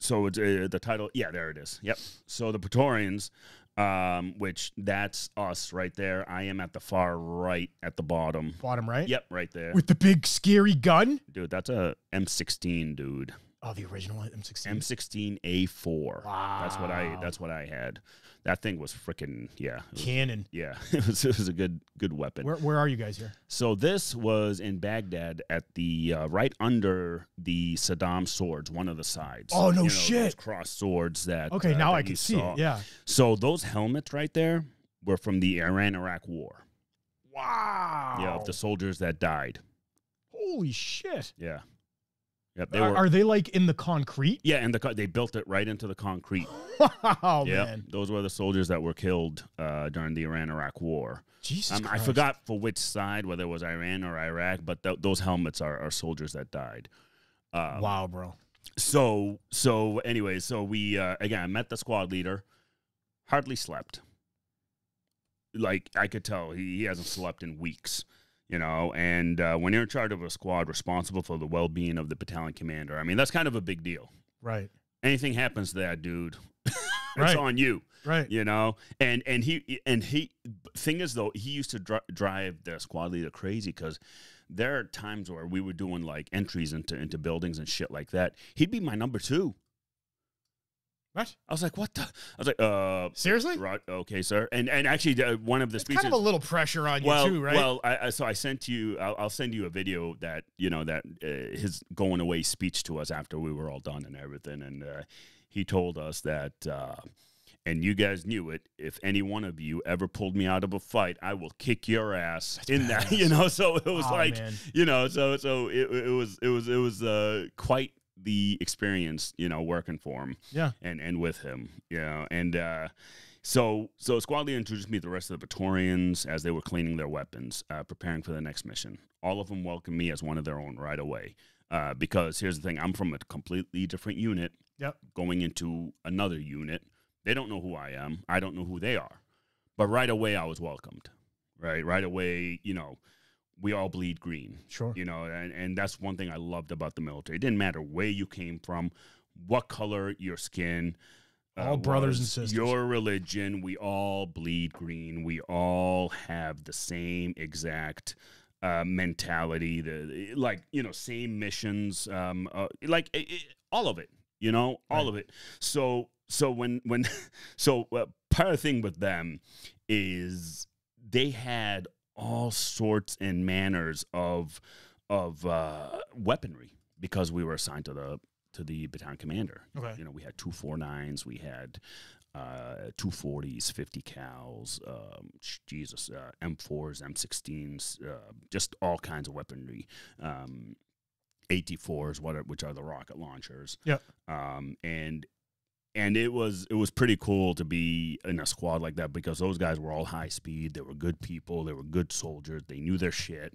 so it's uh, the title. Yeah, there it is. Yep. So the Praetorians, um, which that's us right there. I am at the far right at the bottom. Bottom right. Yep, right there, With the big scary gun. dude. That's a M16, dude. Oh, the original M16. M16A4. wow. That's what I. That's what I had. That thing was freaking yeah. Was, cannon. yeah, it was. It was a good good weapon. Where, where are you guys here? So this was in Baghdad at the uh, right under the Saddam swords, one of the sides. Oh, no You know, shit. Those cross swords that. Okay, uh, now that I can see saw. it. Yeah. So those helmets right there were from the Iran-Iraq War. Wow. Yeah, of the soldiers that died. Holy shit. Yeah. Yep. They Are, were. are they like in the concrete? yeah, and the they built it right into the concrete. Wow, yeah, man. those were the soldiers that were killed uh, during the Iran-Iraq War. Jesus Um, I forgot for which side, whether it was Iran or Iraq, but th- those helmets are, are soldiers that died. Um, wow, bro. So so anyway, so we uh, again I met the squad leader. Hardly slept. Like I could tell he, he hasn't slept in weeks. You know, and uh, when you're in charge of a squad responsible for the well-being of the battalion commander, I mean that's kind of a big deal. Right. Anything happens to that dude, it's Right. on you Right. you know and and he and he thing is though he used to dri- drive the squad leader crazy because there are times where we were doing like entries into into buildings and shit like that he'd be my number two What? i was like what the i was like uh Seriously? right okay sir and and actually uh, one of the It's speeches kind of a little pressure on you too, right? well, I, I, so I sent you. I'll, I'll send you a video that you know that uh, his going away speech to us after we were all done and everything, and uh, he told us that, uh, and you guys knew it. If any one of you ever pulled me out of a fight, I will kick your ass That's in that. You know, so it was Aw, like man. you know, so so it, it was it was it was uh, quite the experience, you know, working for him yeah. and and with him, you know, and uh, so so squad leader introduced me to the rest of the Praetorians as they were cleaning their weapons, uh, preparing for the next mission. All of them welcomed me as one of their own right away, uh, because here's the thing: I'm from a completely different unit, Yep. going into another unit. They don't know who I am. I don't know who they are, but right away I was welcomed. Right, right away, you know, we all bleed green Sure. you know and, and that's one thing i loved about the military it didn't matter where you came from what color your skin uh, All brothers and sisters. your religion we all bleed green we all have the same exact uh, mentality the like you know same missions um uh, like it, it- all of it you know all Right. of it so so when when so uh, part of the thing with them is they had all sorts and manners of of uh, weaponry because we were assigned to the to the battalion commander. Okay. You know, we had two four nines, we had uh, two forties, fifty cals, um, Jesus, uh, M fours, M sixteens, uh, just all kinds of weaponry. Um, AT4s, what are, which are the rocket launchers. Yeah. Um, and and it was it was pretty cool to be in a squad like that because those guys were all high speed. They were good people. They were good soldiers. They knew their shit,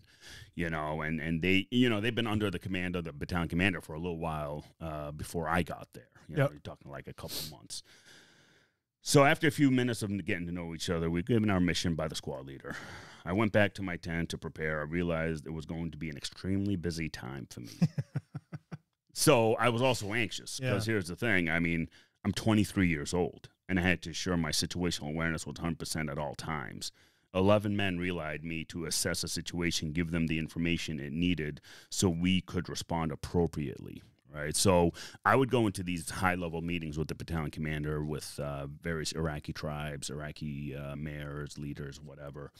you know. And and they you know they've been under the command of the battalion commander for a little while uh, before I got there. You know, Yep. you're talking like a couple of months. So after a few minutes of getting to know each other, we given our mission by the squad leader. I went back to my tent to prepare. I realized it was going to be an extremely busy time for me. so I was also anxious because here's the thing. I mean, I'm 23 years old, and I had to ensure my situational awareness was 100% at all times. 11 men relied me to assess a situation, give them the information it needed so we could respond appropriately. Right. So I would go into these high level meetings with the battalion commander, with uh, various Iraqi tribes, Iraqi uh, mayors, leaders, whatever.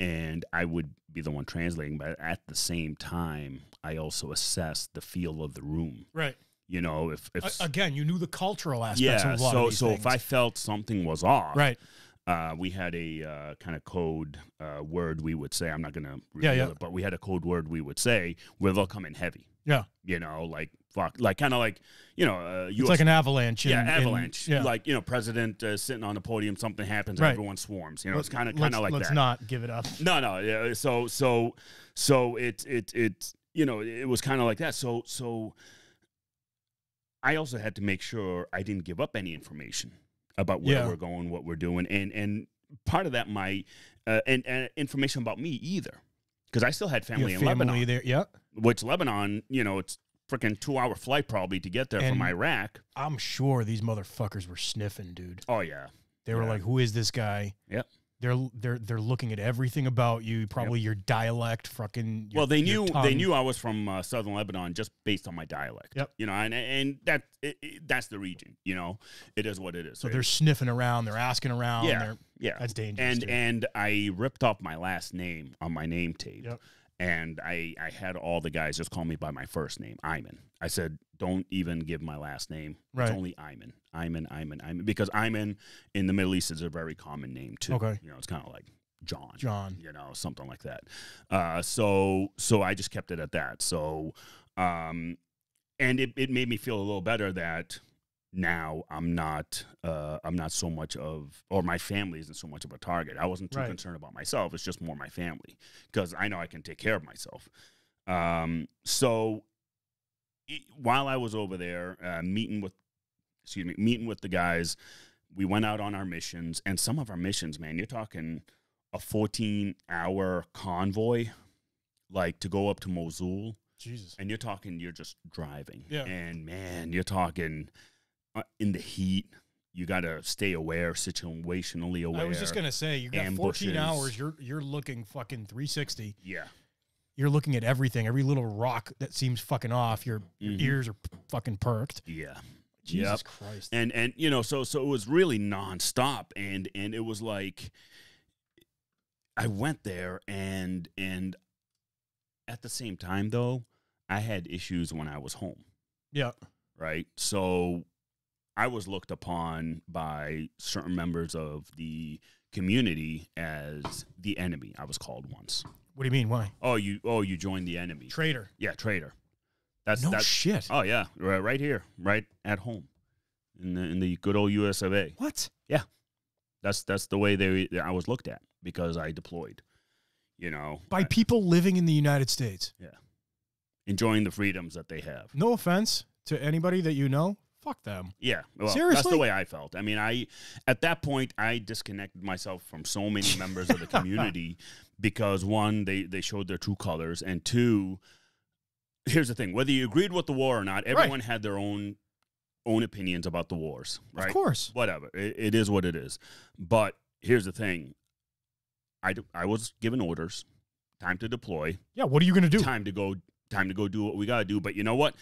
And I would be the one translating, but at the same time, I also assessed the feel of the room. Right. You know, if, if Again, you knew the cultural aspects yeah, of a lot so so things. if I felt something was off, right. uh, we had a uh, kind of code uh, word we would say. I'm not going to Yeah, reveal yeah. it, but we had a code word we would say where they'll come in heavy. Yeah. You know, like fuck, like kind of like you know, uh, It's like an avalanche. yeah, in- in- avalanche. yeah. Like you know, president uh, sitting on the podium, something happens, Right. and everyone swarms. You know, it's kind of kind of like let's that. not give it up. No, no. Yeah. So, so, so it, it, it, you know, it was kind of like that. So, so I also had to make sure I didn't give up any information about where Yeah. we're going, what we're doing, and and part of that might, uh, and, and information about me either, because I still had family in family Lebanon, there. Yeah. which Lebanon, you know, it's freaking two hour flight probably to get there from Iraq. I'm sure these motherfuckers were sniffing, dude. Oh yeah, They were Yeah. like, "Who is this guy?" Yep. They're they're they're looking at everything about you, probably your dialect, fucking. Your, well, they knew they knew I was from uh, southern Lebanon just based on my dialect. Yep. You know, and and that it, it- that's the region. You know, it is what it is. So right? they're sniffing around. They're asking around. yeah, They're, yeah. that's dangerous. And dude. and I ripped off my last name on my name tape. Yep. And I, I had all the guys just call me by my first name, Ayman. I said, don't even give my last name. Right. It's only Ayman. Ayman, Ayman, Ayman. Because Ayman in the Middle East is a very common name too. Okay. You know, it's kind of like John John. you know, something like that. Uh, so so I just kept it at that. So um, and it, it made me feel a little better that now I'm not uh, I'm not so much of or my family isn't so much of a target. I wasn't too Right. concerned about myself. It's just more my family because I know I can take care of myself. Um, so i- while I was over there uh, meeting with excuse me meeting with the guys, we went out on our missions and some of our missions, man, you're talking a 14 hour convoy like to go up to Mosul Jesus. and you're talking you're just driving Yeah. and man you're talking in the heat you got to stay aware situationally aware I was just gonna say, you got 14 hours. You're you're looking fucking 360. yeah You're looking at everything, every little rock that seems fucking off. Your, your Mhm. ears are fucking perked. yeah Jesus Yep. Christ. and and you know so so it was really nonstop and and it was like I went there and and at the same time though I had issues when I was home yeah. right? So I was looked upon by certain members of the community as the enemy. I was called once. What do you mean? Why? Oh, you oh you joined the enemy. Traitor. yeah, traitor. That's No that's shit. oh yeah, right, right here, right at home, in the in the good old U.S. of A. what? Yeah, that's that's the way they I was looked at because I deployed. You know, By I- people living in the United States. Yeah, enjoying the freedoms that they have. No offense to anybody that you know. Fuck them. Yeah, well, that's Seriously? the way I felt. I mean, I at that point I disconnected myself from so many members of the community because one, they they showed their true colors, and two, here's the thing: whether you agreed with the war or not, everyone had their own own opinions about the wars, right? Of course. Whatever, it, it is what it is. But here's the thing: I I was given orders, time to deploy, Yeah. What are you gonna do? time to go time to go do what we got to do but you know what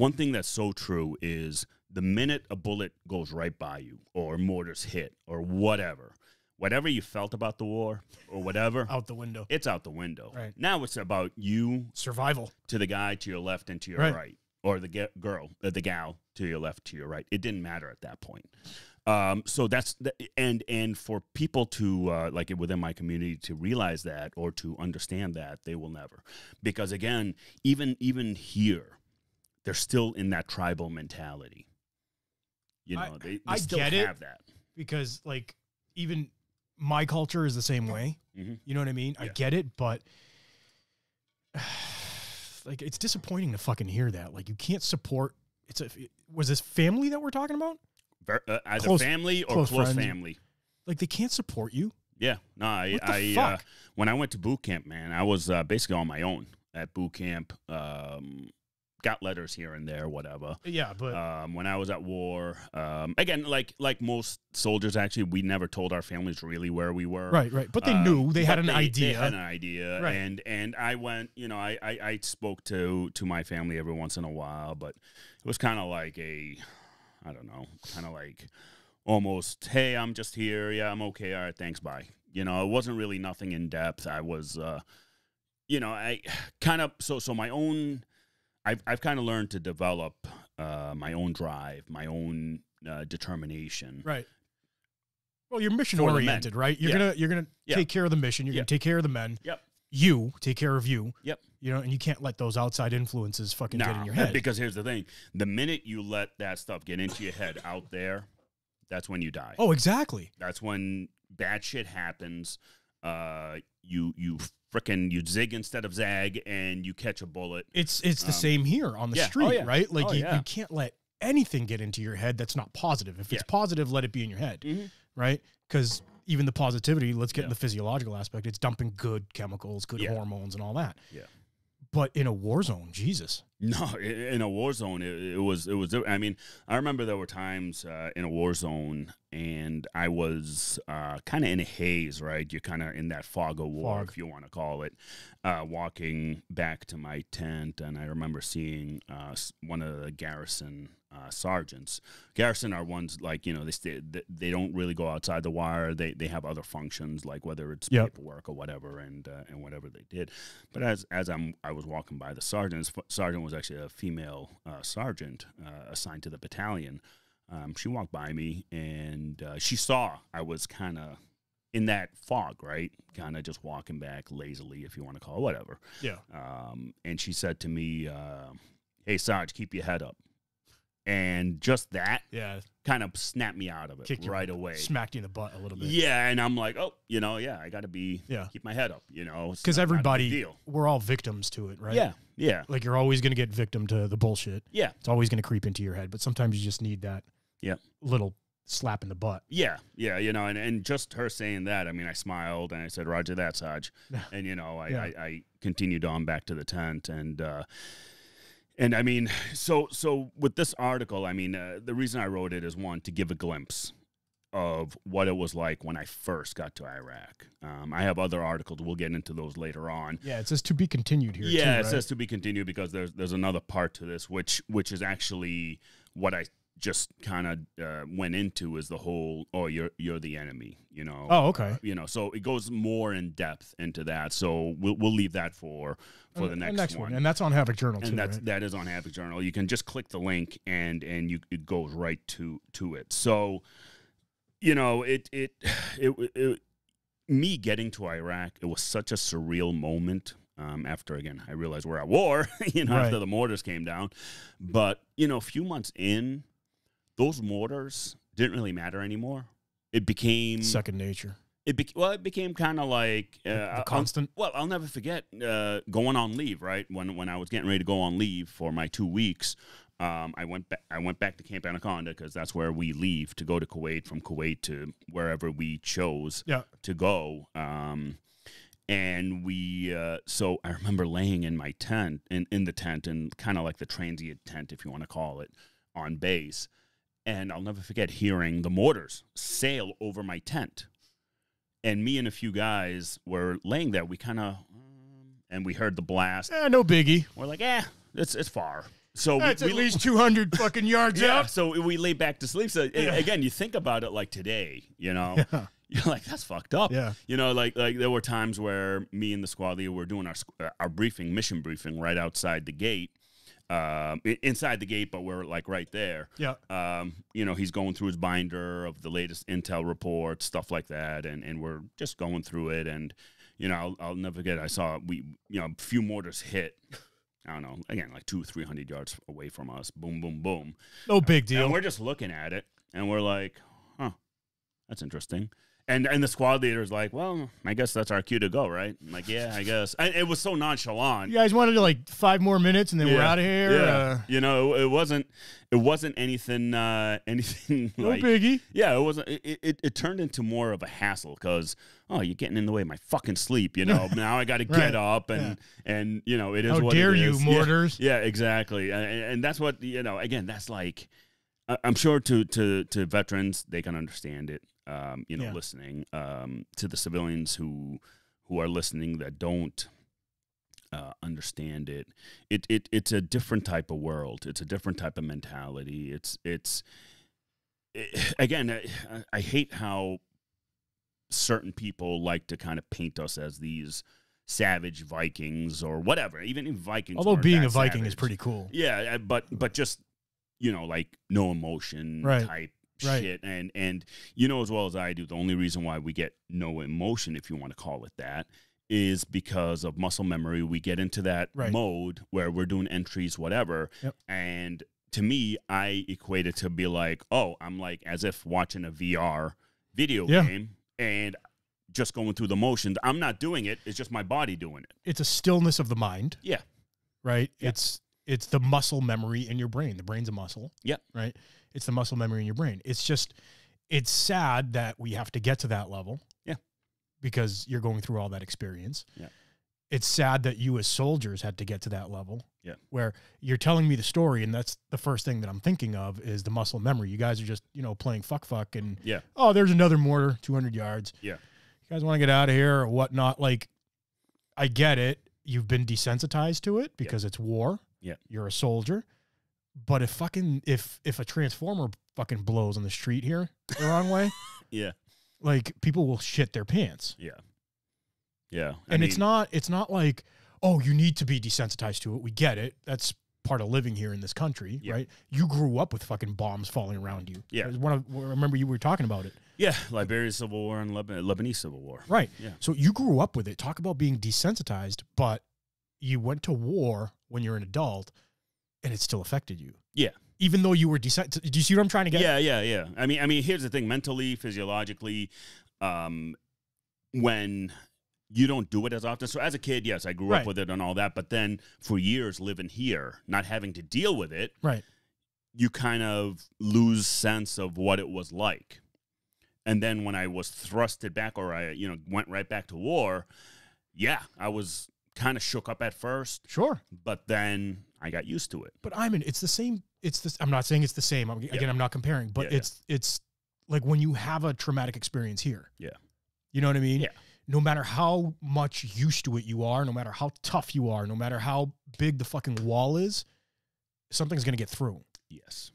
one thing that's so true is the minute a bullet goes right by you or mortars hit or whatever whatever you felt about the war or whatever Out the window. it's out the window Right. now it's about you Survival. to the guy to your left and to your Right. right, or the ge- girl, uh, the gal to your left, to your right. It didn't matter at that point. Um, so that's the, and and for people to uh, like within my community to realize that or to understand that they will never, because again, even even here, they're still in that tribal mentality. You know, I- they, they I still get it. that. because like even my culture is the same way. Mhm. You know what I mean? I get it, but like it's disappointing to fucking hear that. Like you can't support. It's a was this family that we're talking about? Ver- uh, as Close- a family or close close, family. Like they can't support you. Yeah, no, I, I uh, when I went to boot camp, man, I was uh, basically on my own at boot camp. Um, got letters here and there, whatever. Yeah, but Um, when I was at war, um, again, like like most soldiers, actually, we never told our families really where we were. right, right. But they Um, knew they had an idea. They had an idea, Right. and and I went. You know, I, I I spoke to to my family every once in a while, but it was kind of like a, I don't know, kind of like almost, hey, I'm just here. Yeah, I'm okay. All right, thanks, bye. You know, it wasn't really nothing in depth. I was, uh, you know, I kind of so so my own. I've I've kind of learned to develop uh, my own drive, my own uh, determination. Right. Well, you're mission oriented, right? You're Yeah. gonna you're gonna Yeah. take care of the mission. You're gonna take care of the men. Yep. You take care of you. Yep. You know, and you can't let those outside influences fucking get in your head. Because here's the thing: the minute you let that stuff get into your head out there, that's when you die. oh, exactly. That's when bad shit happens. Uh, you you frickin' you zig instead of zag, and you catch a bullet. It's it's the Um, same here on the yeah. Oh, street, yeah. right? Like Oh, you, yeah. you can't let anything get into your head that's not positive. If it's Yeah. positive, let it be in your head, Mhm. right? Because even the positivity, let's get in the physiological aspect. It's dumping good chemicals, good Yeah. hormones, and all that. Yeah. But in a war zone, Jesus. No, in a war zone, it, it was it was. I mean, I remember there were times uh, in a war zone, and I was uh, kind of in a haze. Right, you're kind of in that fog of war, Fog. if you want to call it. Uh, walking back to my tent, and I remember seeing uh, one of the garrison uh, sergeants. Garrison are ones like you know they stay, they- don't really go outside the wire. They they have other functions like whether it's Yep. paperwork or whatever, and uh, and whatever they did. But as as I'm I was walking by the sergeant, sergeant was actually a female uh, sergeant uh, assigned to the battalion. Um, she walked by me and uh, she saw I was kind of in that fog, right? Kind of just walking back lazily, if you want to call it whatever. Yeah. Um, and she said to me, uh, "Hey, Sarge, keep your head up." And just that Yeah. kind of snapped me out of it Kicked your- right away. Smacked you in the butt a little bit. Yeah, and I'm like, oh, you know, yeah, I got to be Yeah. keep my head up, you know, Because not- not a big everybody, we're all victims to it, right? Yeah, yeah, Like you're always going to get victim to the bullshit. yeah, It's always going to creep into your head. But sometimes you just need that Yeah. little slap in the butt. yeah, yeah, you know, and, and just her saying that, I mean, I smiled and I said, Roger that, Sarge, Yeah. and you know, I, Yeah. I, I continued on back to the tent, and uh, and I mean, so so with this article, I mean, uh, the reason I wrote it is one to give a glimpse of what it was like when I first got to Iraq. Um, I have other articles; we'll get into those later on. Yeah, it says to be continued here. yeah, too, it right? says to be continued because there's there's another part to this, which which is actually what I just kind of uh, went into is the whole oh you're you're the enemy, you know. Oh, okay. You know, so it goes more in depth into that. So we'll we'll leave that for for the Uh, next, one. and that's on Havok Journal And too. that's right? that is on Havok Journal. You can just click the link and and you it goes right to to it. So you know it it it, it me getting to Iraq, it was such a surreal moment. Um, after again, I realized we're at war. You know, Right. after the mortars came down, but you know, a few months in, those mortars didn't really matter anymore. It became second nature. it bec well, it became kind of like uh, The I'll- constant. well, I'll never forget uh, going on leave. Right when when I was getting ready to go on leave for my two weeks, um, I went back. I went back to Camp Anaconda because that's where we leave to go to Kuwait. From Kuwait to wherever we chose Yeah. to go. Um, and we, uh, so I remember laying in my tent, in, in the tent, and kind of like the transient tent, if you want to call it, on base. And I'll never forget hearing the mortars sail over my tent. And me and a few guys were laying there. We kind of, and we heard the blast. Eh, no biggie. We're like, eh, it's, it's far. So we- That's we, at least 200 fucking yards yeah, out. so we lay back to sleep. So Yeah. again, you think about it like today, you know, Yeah. you're like, that's fucked up. Yeah. You know, like like there were times where me and the squad leader were doing our uh, our briefing, mission briefing, right outside the gate. Um, inside the gate, but we're like right there. Yeah. Um, you know, he's going through his binder of the latest intel reports, stuff like that, and and we're just going through it. And you know, I'll, I'll never forget. I saw we, you know, a few mortars hit. I don't know, again, like two, three hundred yards away from us. Boom, boom, boom. No big deal. And we're just looking at it, and we're like, "Huh, that's interesting." And and the squad leader's like, "Well, I guess that's our cue to go, right?" I'm like, "Yeah, I guess." And it was so nonchalant. You guys wanted to like five more minutes and then we're out of here. Yeah, Uh, you know, it, it wasn't it wasn't anything uh, anything no like biggie. yeah, it wasn't. It, it, it turned into more of a hassle because oh, you're getting in the way of my fucking sleep. You know, now I got to Right, get up and and you know it is How what dare you, is. Yeah. mortars? Yeah, exactly, and, and that's what you know. Again, that's like I'm sure to to to veterans they can understand it. Um, you know, Yeah. listening um, to the civilians who who are listening that don't uh, understand it. It it it's a different type of world. It's a different type of mentality. It's it's it, again. I, I hate how certain people like to kind of paint us as these savage Vikings or whatever. Even if Vikings, Although being a Viking is pretty cool. Yeah, uh, but but just you know, like no emotion Right. type Right. shit, and and you know as well as I do, the only reason why we get no emotion, if you want to call it that, is because of muscle memory. We get into that Right. mode where we're doing entries, whatever, Yep. and to me, I equate it to be like, oh, I'm like as if watching a VR video Yeah. game and just going through the motions. I'm not doing it; it's just my body doing it. It's a stillness of the mind. Yeah. Right? Yeah. It's it's the muscle memory in your brain. The brain's a muscle. Yeah. Right? It's the muscle memory in your brain. It's just it's sad that we have to get to that level. Yeah. Because you're going through all that experience. Yeah. It's sad that you as soldiers had to get to that level. Yeah. Where you're telling me the story and that's the first thing that I'm thinking of is the muscle memory. You guys are just, you know, playing fuck fuck and Yeah. oh, there's another mortar, 200 yards. Yeah. You guys want to get out of here or whatnot? Like, I get it. You've been desensitized to it because it's war. Yeah. You're a soldier. But if fucking if if a transformer fucking blows on the street here the wrong way, Yeah. like people will shit their pants. Yeah. Yeah. I and it's not it's not like oh you need to be desensitized to it. We get it. That's part of living here in this country, Yeah. right? You grew up with fucking bombs falling around you. Yeah. One of I remember you were talking about it. Yeah. Liberia's Civil War and Leban- Lebanese Civil War. Right. Yeah. So you grew up with it. Talk about being desensitized, but you went to war when you're an adult and it still affected you. Yeah. Even though you were desensitized. Do you see what I'm trying to get? Yeah, yeah, yeah. I mean, I mean, here's the thing: mentally, physiologically, um, when you don't do it as often. So as a kid, yes, I grew Right. up with it and all that. But then for years living here, not having to deal with it, Right. you kind of lose sense of what it was like. And then when I was thrusted back, or I, you know, went right back to war, yeah, I was kind of shook up at first, Sure. but then I got used to it. But I mean, it's the same. It's this. I'm not saying it's the same. I'm, Again, I'm not comparing, but Yeah, yeah. it's it's like when you have a traumatic experience here. Yeah. You know what I mean? Yeah. No matter how much used to it you are, no matter how tough you are, no matter how big the fucking wall is, something's gonna get through. Yes.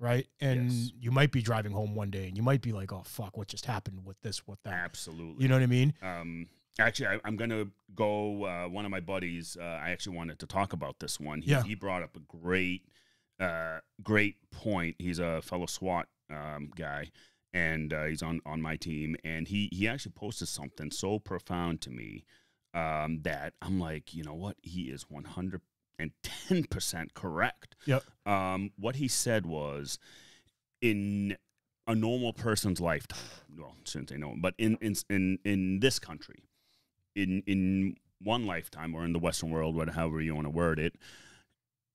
right? And Yes. you might be driving home one day and you might be like, "Oh fuck, what just happened with this, with that?" Absolutely. You know what I mean? Um, actually, I, I'm going to go. Uh, one of my buddies, uh, I actually wanted to talk about this one. He, Yeah. he brought up a great, uh, great point. He's a fellow SWAT um, guy, and uh, he's on on my team. And he he actually posted something so profound to me um, that I'm like, you know what? He is 110 percent correct. Yep. Um, what he said was, in a normal person's lifetime. Well, shouldn't say no, but in in in in this country, in in one lifetime or in the Western world, whatever you want to word it,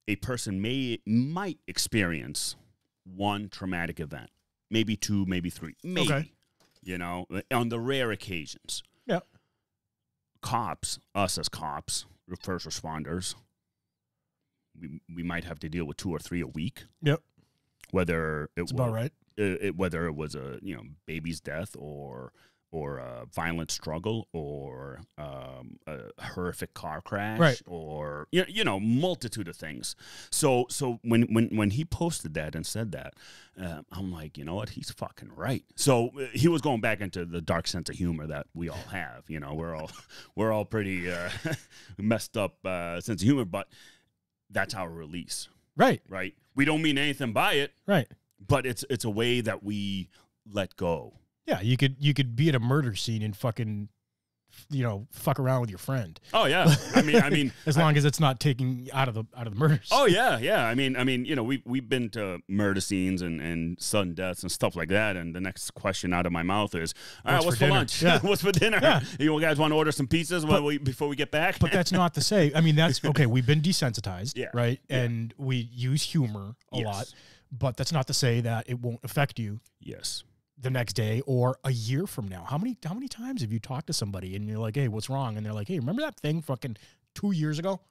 a person may might experience one traumatic event, maybe two, maybe three, maybe. Okay. You know, on the rare occasions. Yeah. Cops, us as cops, first responders, we we might have to deal with two or three a week. Yep. Whether it was about right. uh, it, whether it was a you know baby's death or or a violent struggle or um, a horrific car crash Right. or you know, you know multitude of things. So so when when when he posted that and said that, uh, I'm like, you know what, he's fucking right. So uh, he was going back into the dark sense of humor that we all have. You know, we're all we're all pretty uh, messed up uh, sense of humor, but that's our release, Right. right? We don't mean anything by it, Right. but it's it's a way that we let go. Yeah. You could you could be at a murder scene and fucking, you know, fuck around with your friend Oh yeah, I mean, I mean, as long as it's not taking out of the out of the murder. Oh yeah, yeah. I mean, I mean, you know, we we've been to murder scenes and, and sudden deaths and stuff like that. And the next question out of my mouth is, "All right, What's what's for for, lunch? Yeah. what's for dinner? Yeah. You guys want to order some pizzas while we, before we get back? but that's not to say. I mean, that's okay. We've been desensitized, Yeah. right? Yeah. And we use humor a Yes. lot, but that's not to say that it won't affect you yes. The next day or a year from now. How many how many times have you talked to somebody and you're like, "Hey, what's wrong?" And they're like, "Hey, remember that thing fucking 2 years ago?"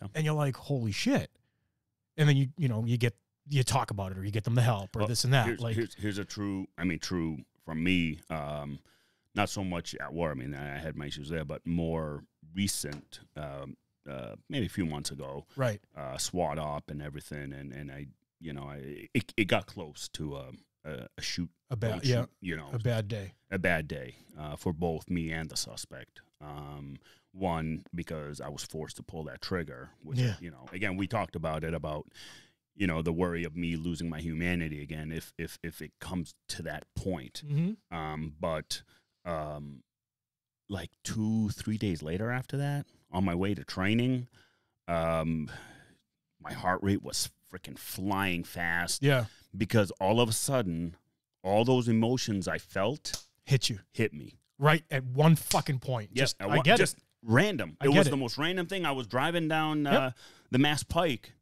Yeah. And you're like, "Holy shit." And then you you know, you get you talk about it or you get them the help or Well, this and that. Here's, like here's here's a true. I mean, true from me. Um, not so much at war. I mean, I had my issues there, but more recent. Um, uh, maybe a few months ago, right. uh, SWAT op and everything, and and I, you know, I it, it got close to a a, a shoot. A bad yeah, shoot, you know, a bad day. a bad day uh, for both me and the suspect. Um, one because I was forced to pull that trigger, which Yeah. you know, again, we talked about it about you know the worry of me losing my humanity again if if if it comes to that point. Mhm. Um, but um, like two three days later after that, on my way to training, um, my heart rate was freaking flying fast Yeah, because all of a sudden, all those emotions I felt hit you hit me. right at one fucking point. Yes, Just I get just it. random. I it was it. the most random thing. I was driving down Yep. uh, the Mass Pike,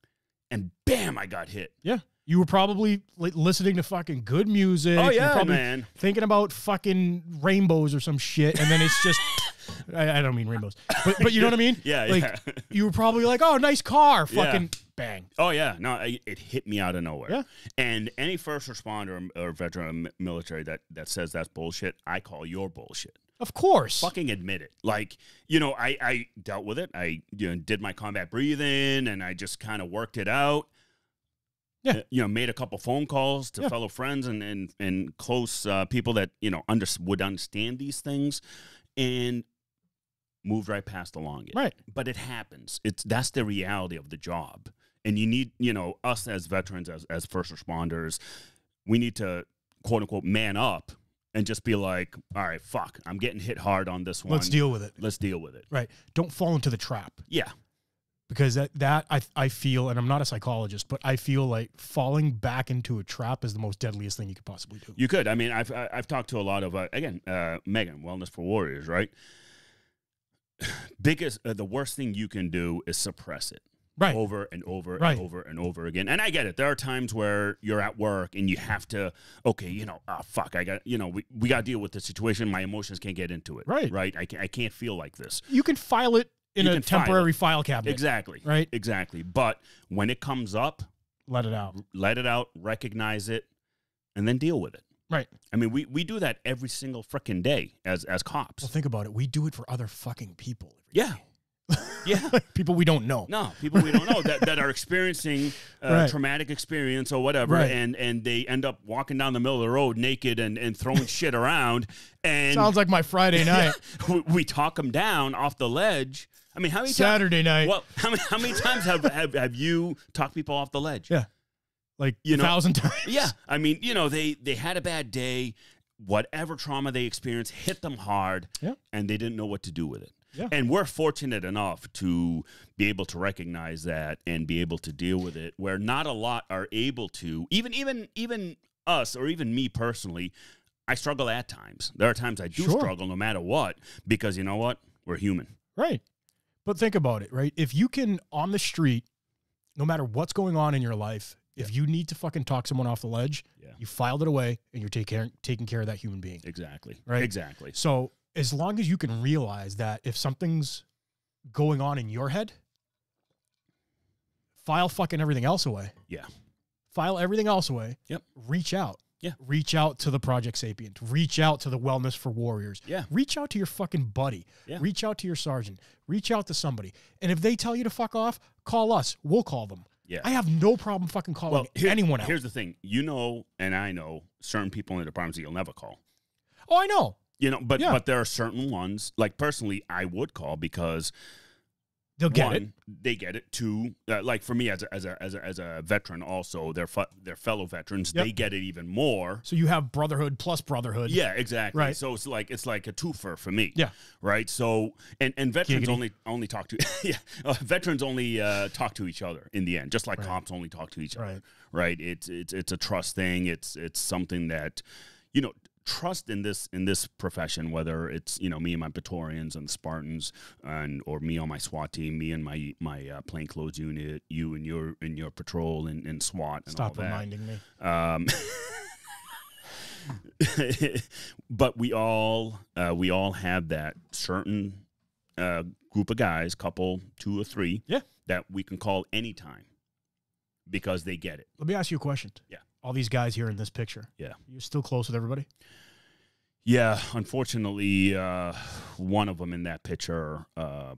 and bam, I got hit. Yeah. You were probably listening to fucking good music. Oh yeah, probably man. Thinking about fucking rainbows or some shit, and then it's just. I, I don't mean rainbows, but but you know what I mean. Yeah, Like yeah. you were probably like, "Oh, nice car!" Yeah. Bang. Oh yeah, no, I, it hit me out of nowhere. Yeah. And any first responder or veteran military that that says that's bullshit, I call your bullshit. Of course. fucking admit it. Like, you know, I, I dealt with it. I you know, did my combat breathing and I just kind of worked it out. Yeah. Uh, You know, made a couple phone calls to Yeah. fellow friends and, and, and close uh, people that, you know, under, would understand these things and moved right past along it. Right. But it happens. It's that's the reality of the job. And you need, you know, us as veterans, as, as first responders, we need to quote unquote man up and just be like, all right, fuck, I'm getting hit hard on this one. Let's deal with it. Let's deal with it. Right. Don't fall into the trap Yeah. because that that I I feel, and I'm not a psychologist, but I feel like falling back into a trap is the most deadliest thing you could possibly do. You could. I mean, I've I- I've talked to a lot of uh, again, uh, Megan, Wellness for Warriors, right? Biggest, uh, the worst thing you can do is suppress it Right. over and over Right. and over and over again. And I get it. There are times where you're at work and you have to, okay, you know, ah, fuck, I got, you know, we, we got to deal with the situation. My emotions can't get into it. Right. Right. I can't, I can't feel like this. You can file it in You a can file temporary file cabinet. Exactly. Right. Exactly. But when it comes up, Let it out. let it out, recognize it, and then deal with it. Right. I mean, we, we do that every single freaking day as as cops. Well, think about it. We do it for other fucking people. yeah, yeah. people we don't know. No, people we don't know that, that are experiencing uh, Right. traumatic experience or whatever, Right. and and they end up walking down the middle of the road naked and, and throwing shit around, and Sounds like my Friday night, we, we talk them down off the ledge. I mean, how many times? Saturday night. Well, how many how many times have, have have you talked people off the ledge? Yeah. like you a know- thousand times. Yeah, I mean, you know, they they had a bad day, whatever trauma they experienced hit them hard, Yeah. and they didn't know what to do with it. Yeah. And we're fortunate enough to be able to recognize that and be able to deal with it, where not a lot are able to. Even even even us or even me personally, I struggle at times. There are times I do Sure. struggle, no matter what, because you know what, we're human. Right. But think about it, right? If you can on the street, no matter what's going on in your life, if you need to fucking talk someone off the ledge, Yeah. you filed it away and you're take care, taking care of that human being. Exactly. Right. Exactly. So as long as you can realize that if something's going on in your head, file fucking everything else away. Yeah. File everything else away. Yep. Reach out. Yeah. Reach out to the Project Sapient. Reach out to the Wellness for Warriors. Yeah. Reach out to your fucking buddy. Yeah. Reach out to your sergeant. Reach out to somebody. And if they tell you to fuck off, call us. We'll call them. Yeah. I have no problem fucking calling Well, here- anyone out. Here's the thing: you know, and I know certain people in the departments that you'll never call. Oh, I know. You know, but Yeah. but there are certain ones. Like personally, I would call because They'll get one, it. They get it. Two, uh, like for me as a, as a as a as a veteran, also their their fellow veterans, Yep. they get it even more. So you have brotherhood plus brotherhood. Yeah, exactly. Right. So it's like it's like a twofer for me. Yeah. Right. So and and veterans Giggity. only only talk to yeah uh, veterans only uh, talk to each other in the end, just like Right. cops only talk to each other. Right. Right. It's it's it's a trust thing. It's it's something that you know trust in this in this profession whether it's you know me and my Praetorians and the Spartans and or me on my SWAT team me and my my uh, plainclothes unit you and your in your patrol and, and SWAT and Stop all that. reminding me. Um, but we all uh, we all have that certain uh, group of guys, couple, two or three, Yeah. that we can call anytime because they get it. Let me ask you a question. Yeah. All these guys here in this picture. Yeah. You're still close with everybody? Yeah, unfortunately, uh, one of them in that picture uh,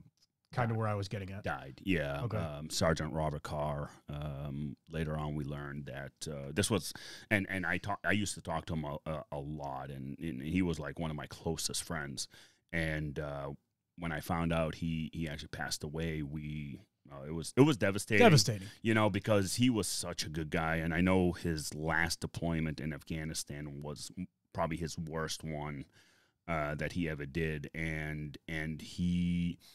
Kind of where I was getting at. died. Yeah, Okay. um, Sergeant Robert Carr. Um, later on, we learned that uh, this was, and and I talk, I used to talk to him a, a, a lot, and, and he was like one of my closest friends. And uh, when I found out he he actually passed away, we uh, it was it was devastating. Devastating. You know, because he was such a good guy, and I know his last deployment in Afghanistan was probably his worst one uh, that he ever did, and and he.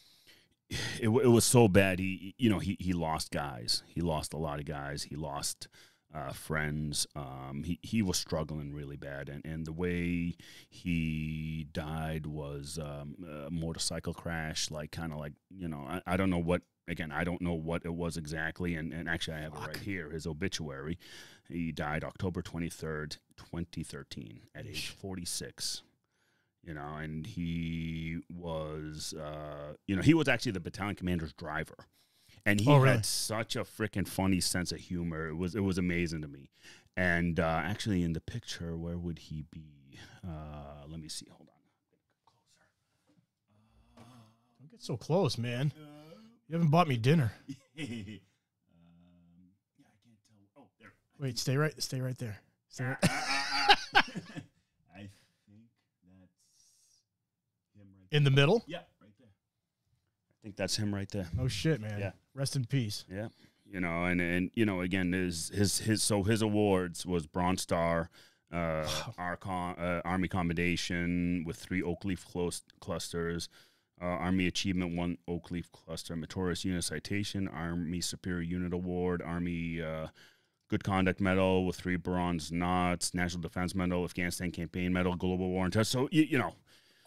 It, it was so bad. He, you know, he, he lost guys. He lost a lot of guys. He lost uh, friends. Um, he, he was struggling really bad, and, and the way he died was um, a motorcycle crash, like kind of like you know, I, I don't know what. Again, I don't know what it was exactly, and, and actually, I have it right here. His obituary. He died October twenty third, twenty thirteen, at age forty six you know, and he was, uh, you know, he was actually the battalion commander's driver, and he Oh, really? had such a freaking funny sense of humor. It was it was amazing to me. And uh, actually, in the picture, where would he be? Uh, let me see. Hold on. Don't get so close, man. You haven't bought me dinner. um, yeah, I can't tell. Oh, there. Wait, stay right stay right there. Stay right. I think that's him right In the middle? Yeah, right there. I think that's him right there. Oh shit, man. Yeah. Rest in peace. Yeah, you know, and and you know, again, his his his so his awards was Bronze Star, uh, ARCOM, uh, Army Commendation with three Oak Leaf close, clusters, uh, Army Achievement one Oak Leaf cluster, Meritorious Unit Citation, Army Superior Unit Award, Army. Uh, Good Conduct Medal with three bronze knots, National Defense Medal, Afghanistan Campaign Medal, Global War and Test. So you, you know,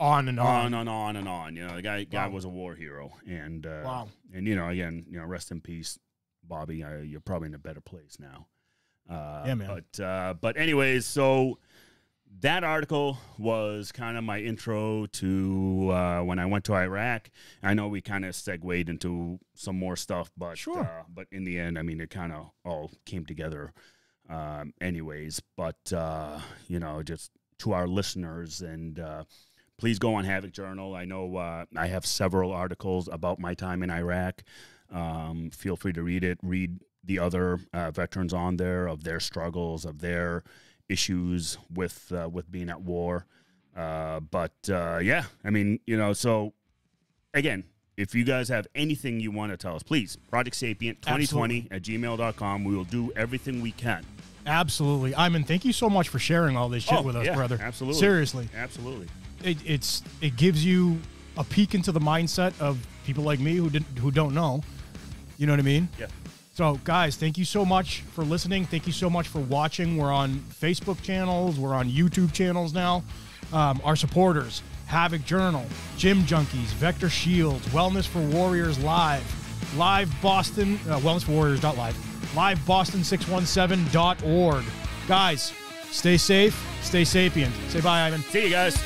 On and on. on and on and on. You know, the guy guy Wow. was a war hero, and uh, Wow. and you know, again, you know, rest in peace, Bobby. Uh, you're probably in a better place now. Uh, Yeah, man. But uh, but anyways, so that article was kind of my intro to uh, when I went to Iraq. I know we kind of segued into some more stuff, but Sure. uh, but in the end, I mean, it kind of all came together. Um, anyways, but uh, you know, just to our listeners and. Uh, please go on Havok Journal. I know uh, I have several articles about my time in Iraq. Um, feel free to read it. Read the other uh, veterans on there of their struggles, of their issues with uh, with being at war. Uh, but uh, yeah, I mean, you know, so again, if you guys have anything you want to tell us, please, Project Sapient 2020 at gmail.com. We will do everything we can. Absolutely. Ayman, thank you so much for sharing all this shit Oh, with us, yeah, brother. absolutely. Seriously. Absolutely. It, it's it gives you a peek into the mindset of people like me who didn't who don't know. You know what I mean? Yeah. So, guys, thank you so much for listening. Thank you so much for watching. We're on Facebook channels. We're on YouTube channels now. Um, our supporters, Havok Journal, Gym Junkies, Vector Shields, Wellness for Warriors Live, Live Boston, uh, Wellness for Warriors.live, liveboston617.org. Guys, stay safe, stay sapient. Say bye, Ivan. See you guys.